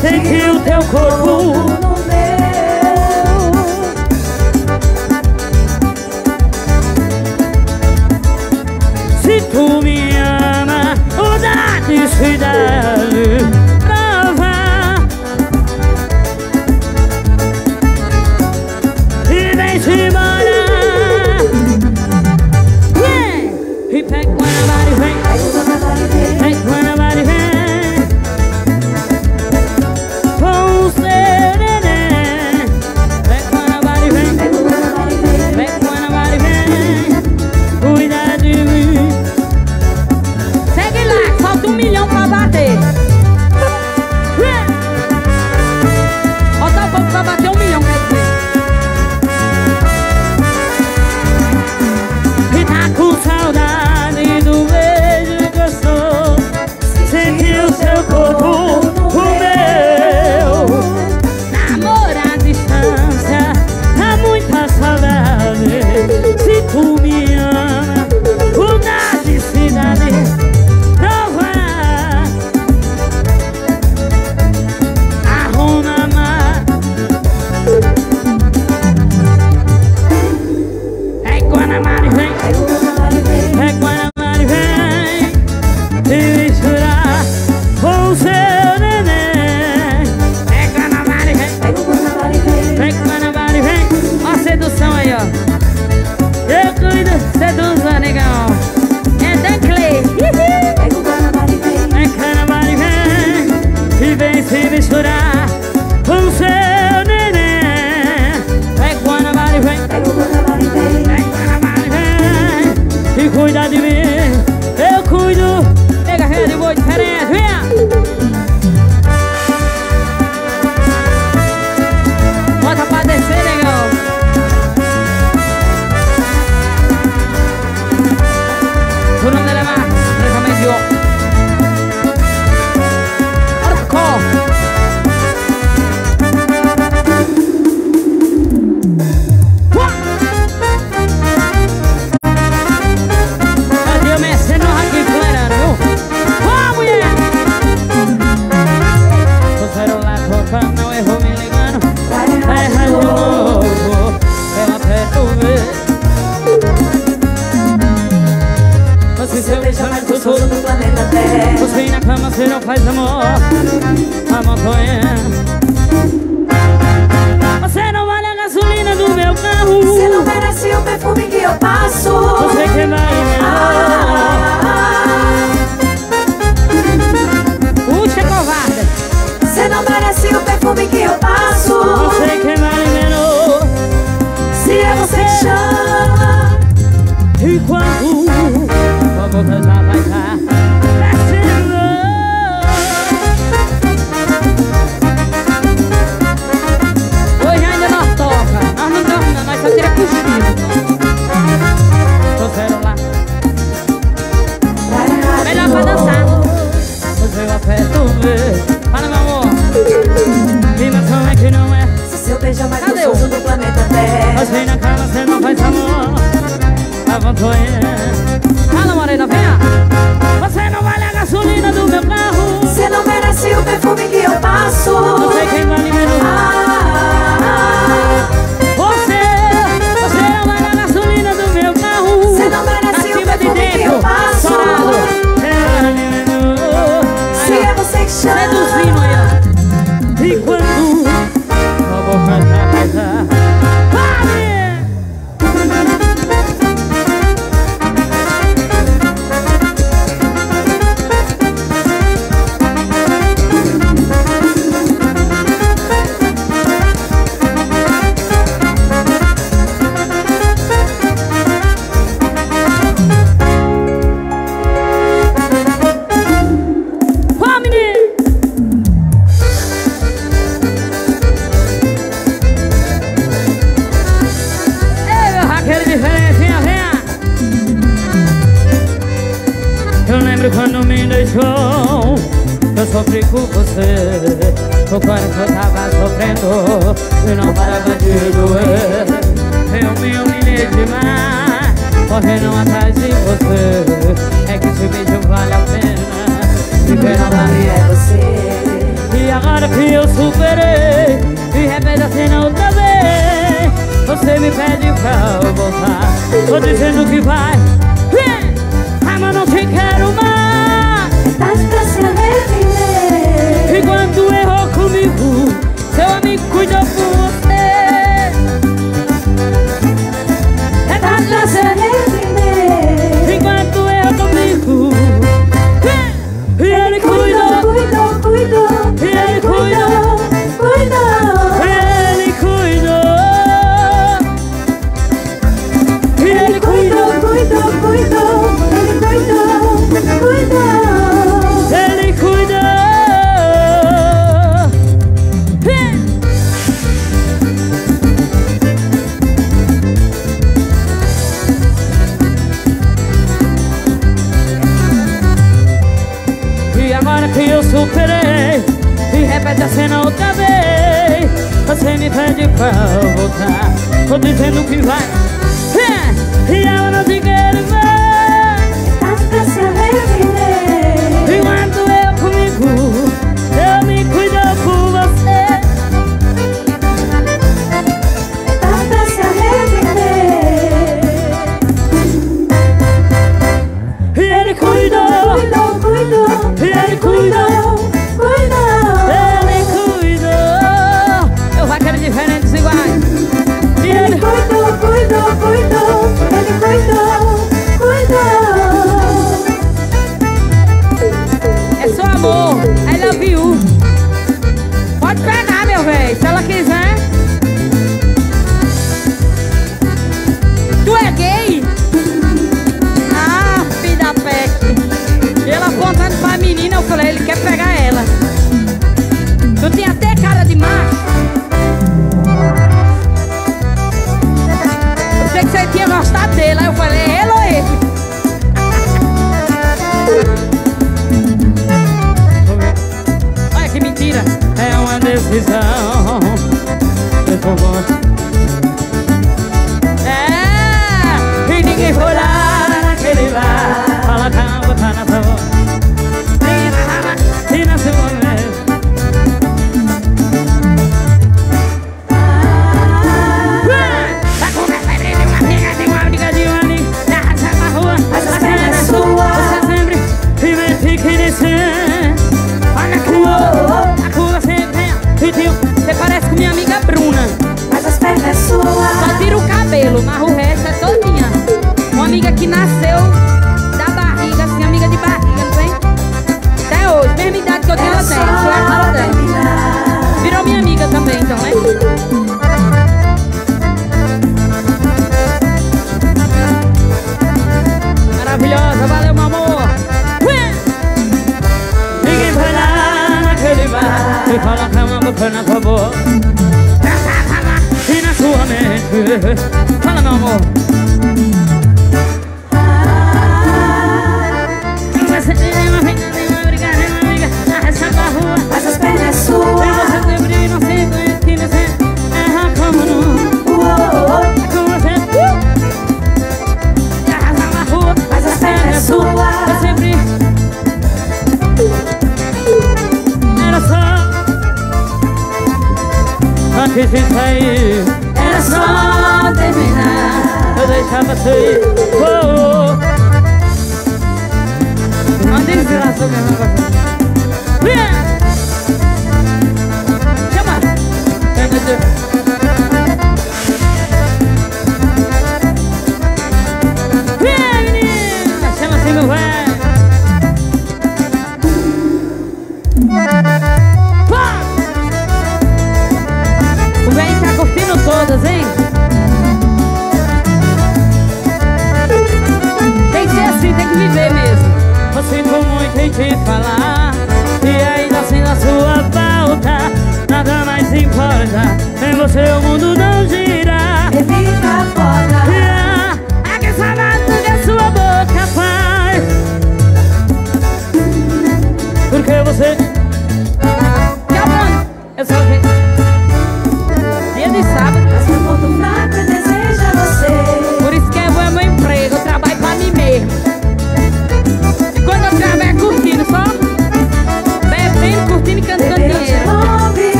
Sente que o teu corpo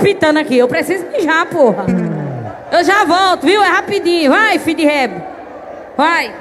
pitando aqui. Eu preciso mijar, porra. Eu já volto, viu? É rapidinho. Vai, filho de rebo. Vai.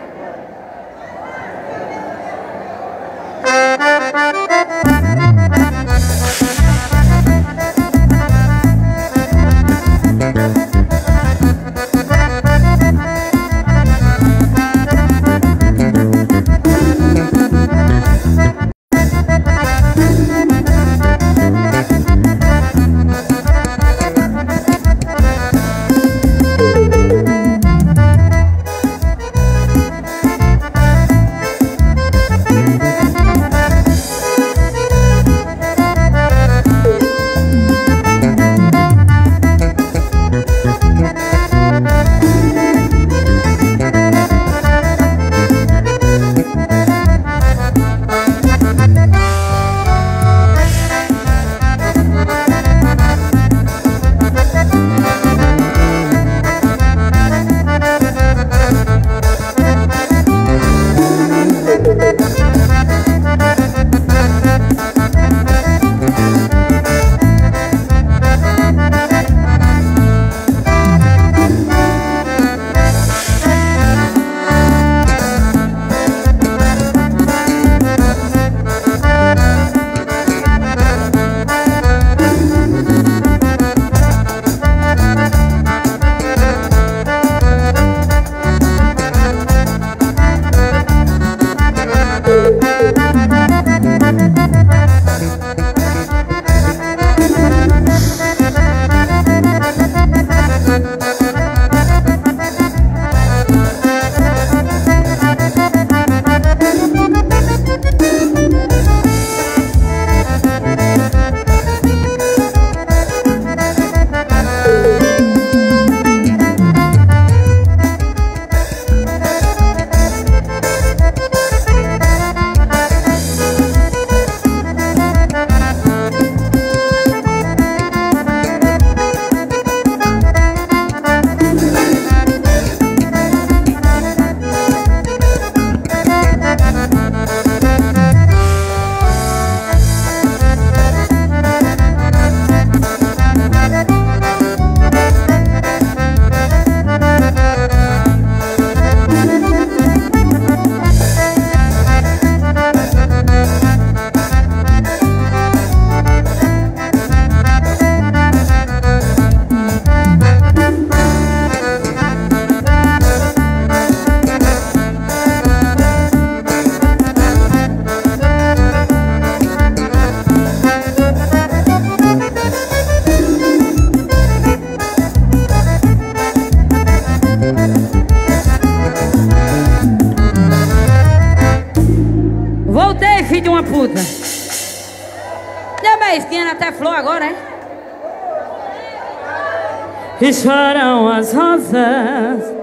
Choram as rosas.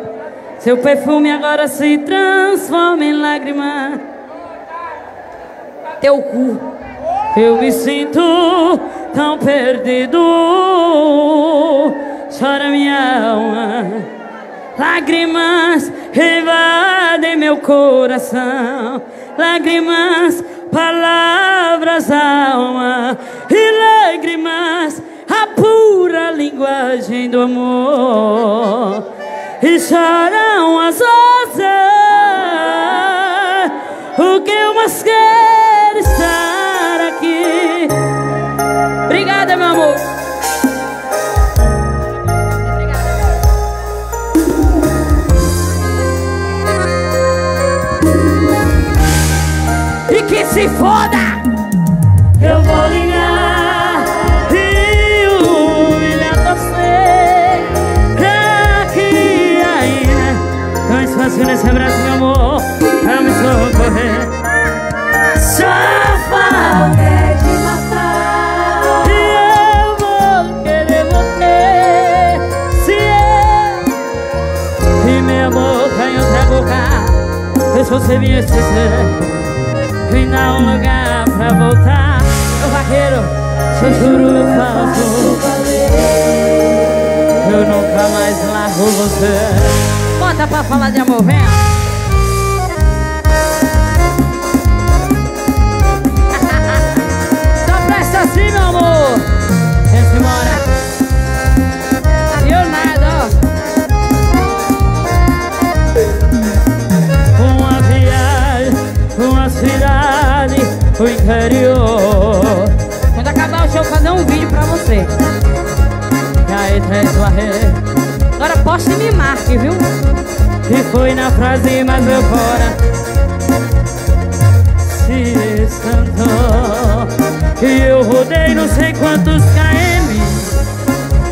Seu perfume agora se transforma em lágrima. Teu cu. Eu me sinto tão perdido. Chora minha alma. Lágrimas invadem meu coração. Lágrimas, palavras, alma linguagem do amor. E choram você me esquecer E dá um lugar pra voltar Meu vaqueiro, se eu juro eu faço Eu nunca mais largo você Bota pra falar de amor, vem. <laughs> Só presta assim, meu amor. Vem-se embora o interior Quando acabar o show, eu vou fazer um vídeo pra você. E aí rede Agora poste e me marque, viu? E foi na frase mais meu coração se espantou E eu rodei não sei quantos km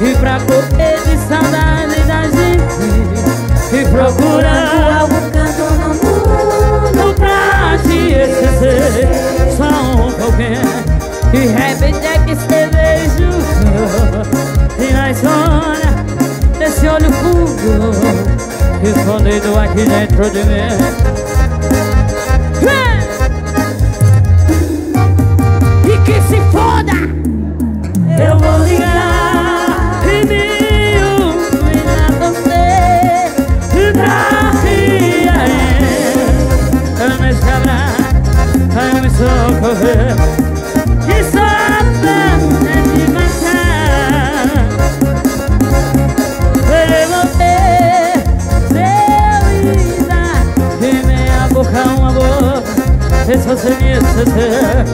E pra correr de saudade da gente E procurando Algo pra te esquecer Só um pouquinho E de repente é que junto E na zona desse olho fundo Escondido aqui dentro de mim. E que se foda! Eu vou ligar eu me socorrer E só pra me matar Eu vou ter seu vida E minha E me esquecer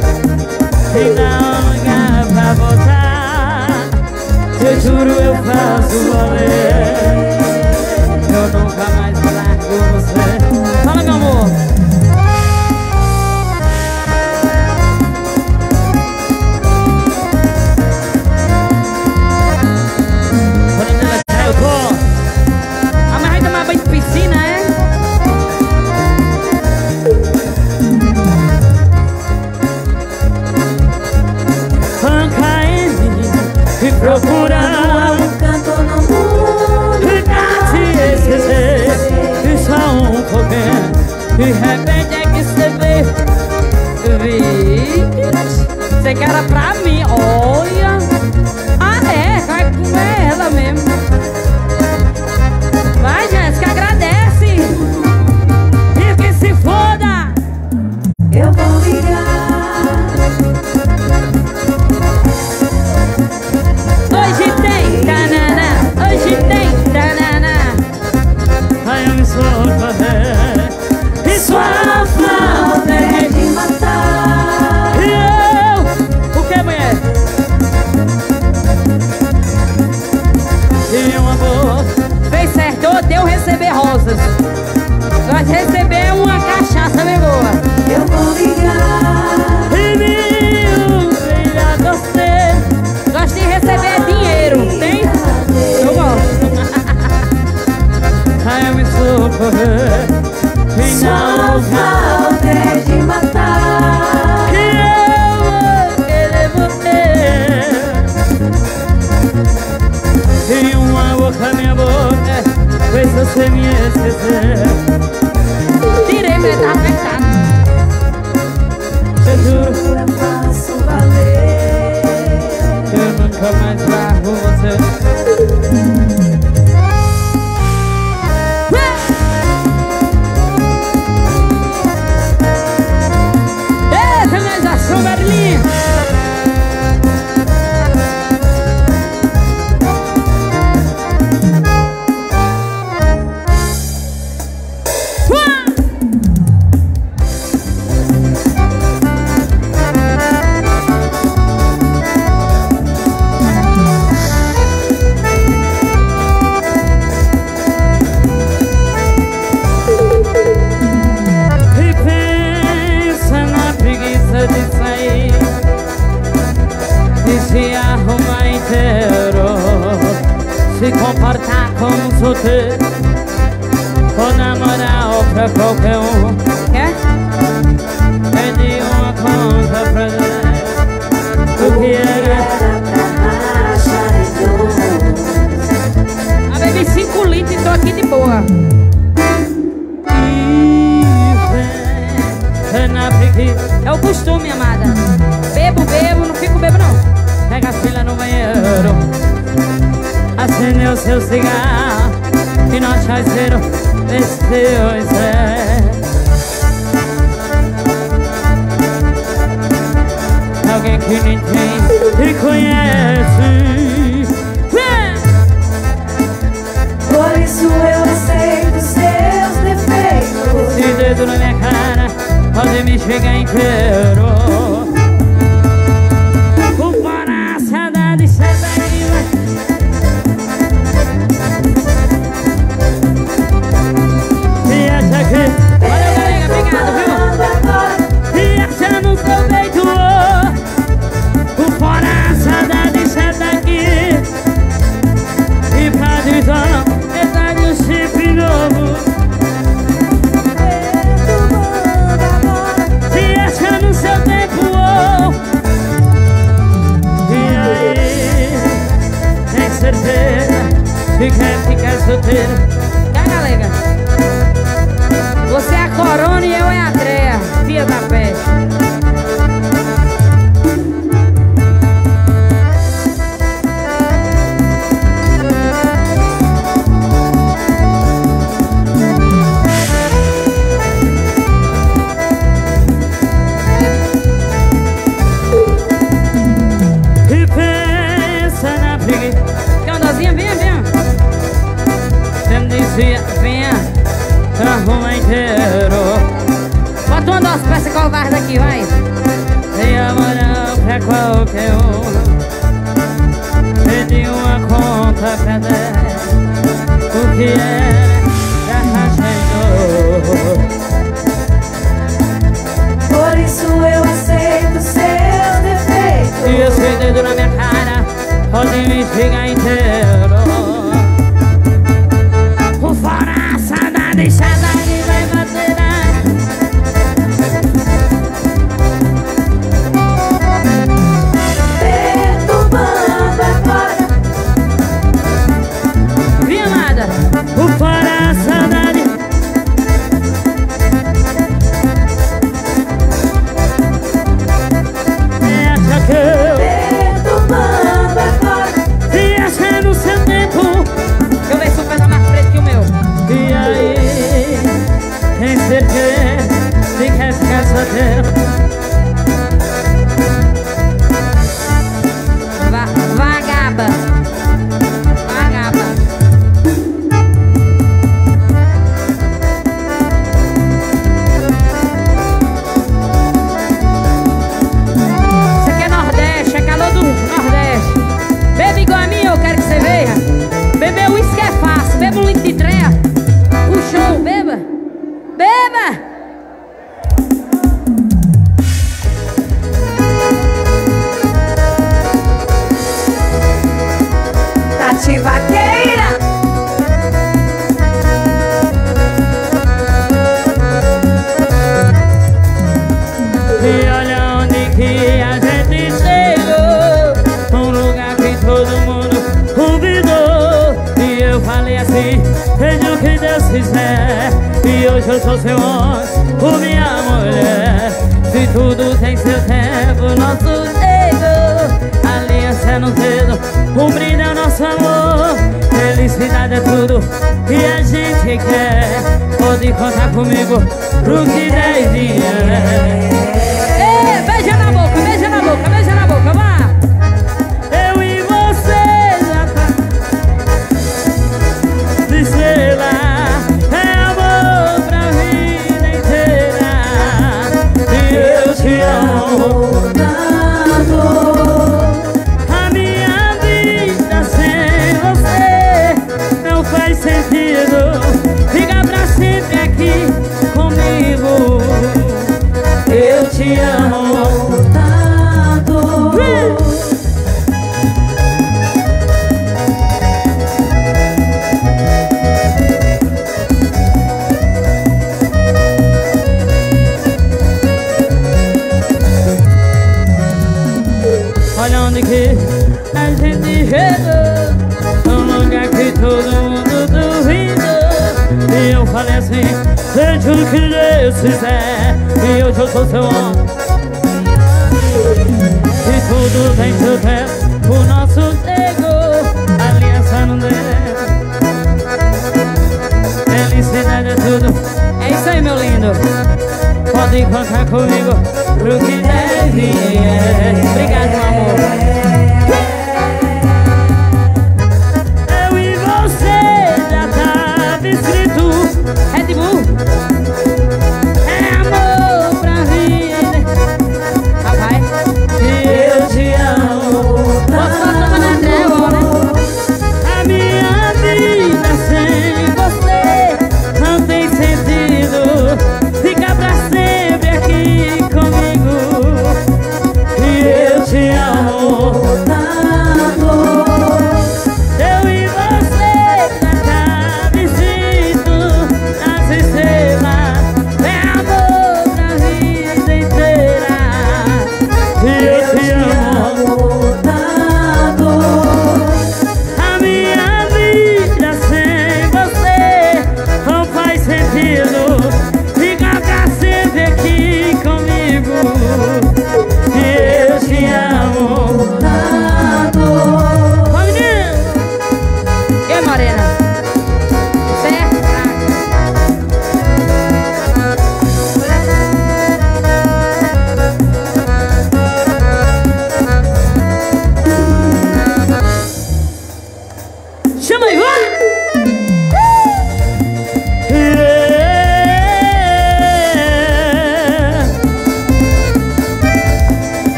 e um lugar pra voltar Eu juro eu faço valer pouquinho De repente é que você her covarde aqui, vai? Te amor não pra qualquer um. Pedi uma conta pra dar O que é? Já Por isso eu aceito seus defeitos. E eu sei dedo na minha cara. Pode me xingar inteiro. e hoje eu sou seu homem. E tudo tem seu tempo, o nosso ego a Aliança não deve Felicidade é tudo, é isso aí meu lindo. Pode contar comigo pro que deve. Obrigado, meu amor.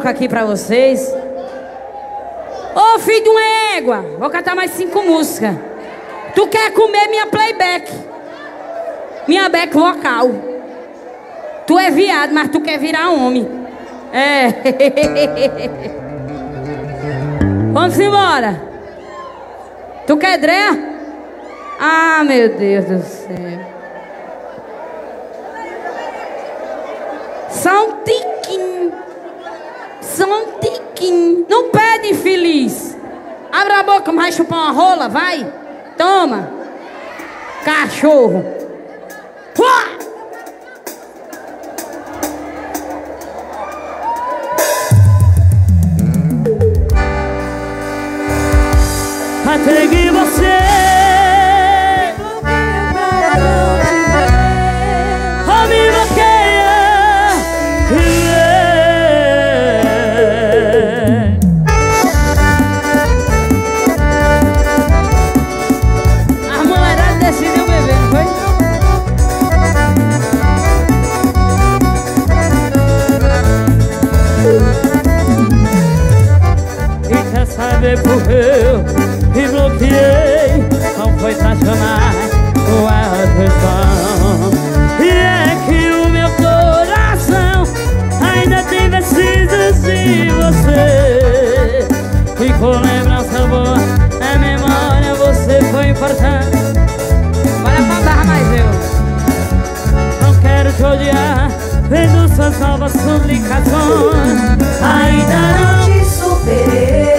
moca aqui pra vocês. Ô, oh, filho de uma égua, vou cantar mais cinco músicas. Tu quer comer minha playback? Minha back vocal. Tu é viado, mas tu quer virar homem. É. <laughs> Vamos embora. Tu quer Drea? Ah, meu Deus do cachorro. Até que você você eu e bloqueei Não foi estacionar sua atenção. E é que o meu coração ainda tem vestígios de você. Ficou lembrança boa na memória, você foi importante. Olha pra mais eu. Não quero te odiar, vendo suas novas publicações. Ainda não te superei.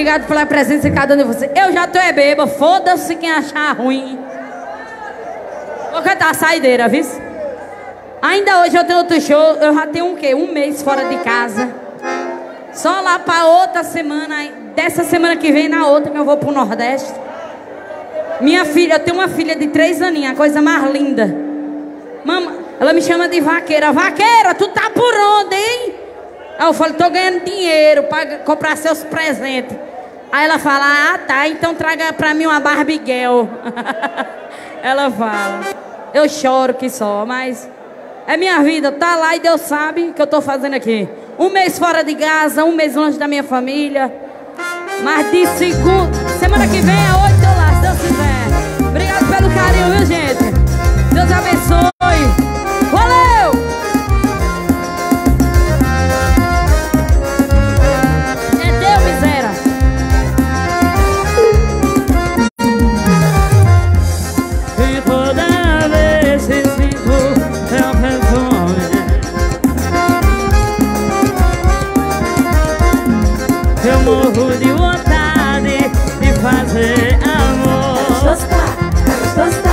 Obrigado pela presença de cada um de vocês. Eu já tô é beba, foda-se quem achar ruim. Vou cantar a saideira, viu? Ainda hoje eu tenho outro show, eu já tenho um quê? Um mês fora de casa. Só lá pra outra semana, dessa semana que vem na outra que eu vou pro Nordeste. Minha filha, eu tenho uma filha de três aninhos, a coisa mais linda. Mama, ela me chama de vaqueira. Vaqueira, tu tá por onde, hein? Aí eu falo, tô ganhando dinheiro pra comprar seus presentes. Aí ela fala, ah tá, então traga pra mim uma Barbiguel. <laughs> ela fala. Eu choro que só, mas é minha vida, tá lá e Deus sabe o que eu tô fazendo aqui. Um mês fora de casa, um mês longe da minha família. Mas de segunda, semana que vem é oito lá, se Deus quiser. Obrigado pelo carinho, viu gente? Deus abençoe. Eu morro de vontade de fazer amor gostar. Eita,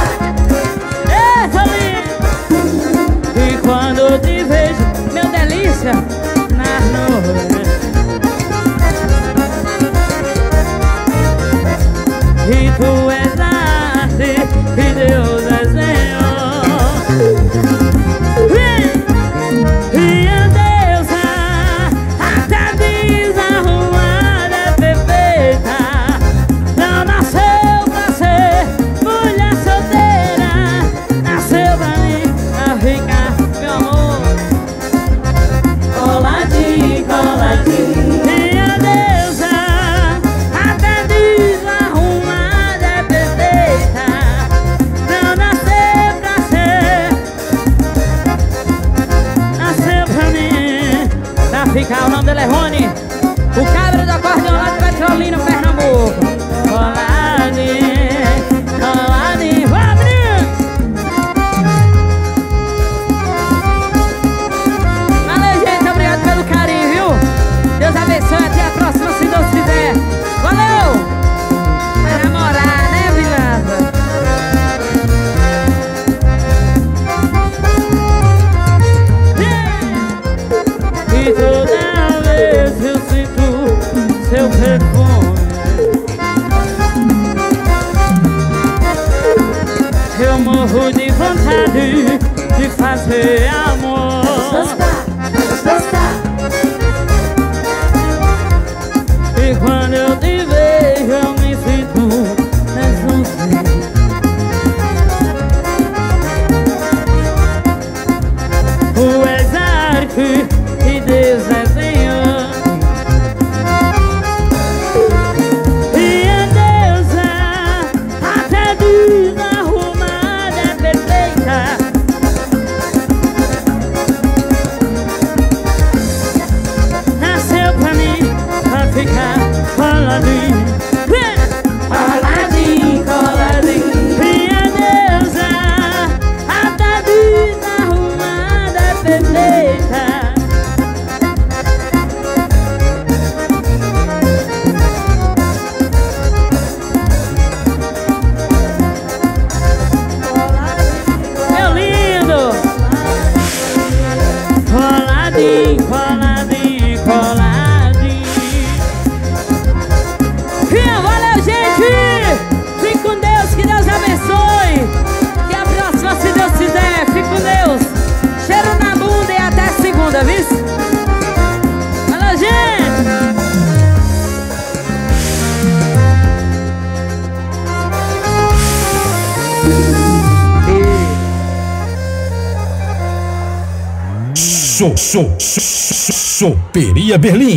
vontade de fazer amor Show, show, show, Soperia Berlim.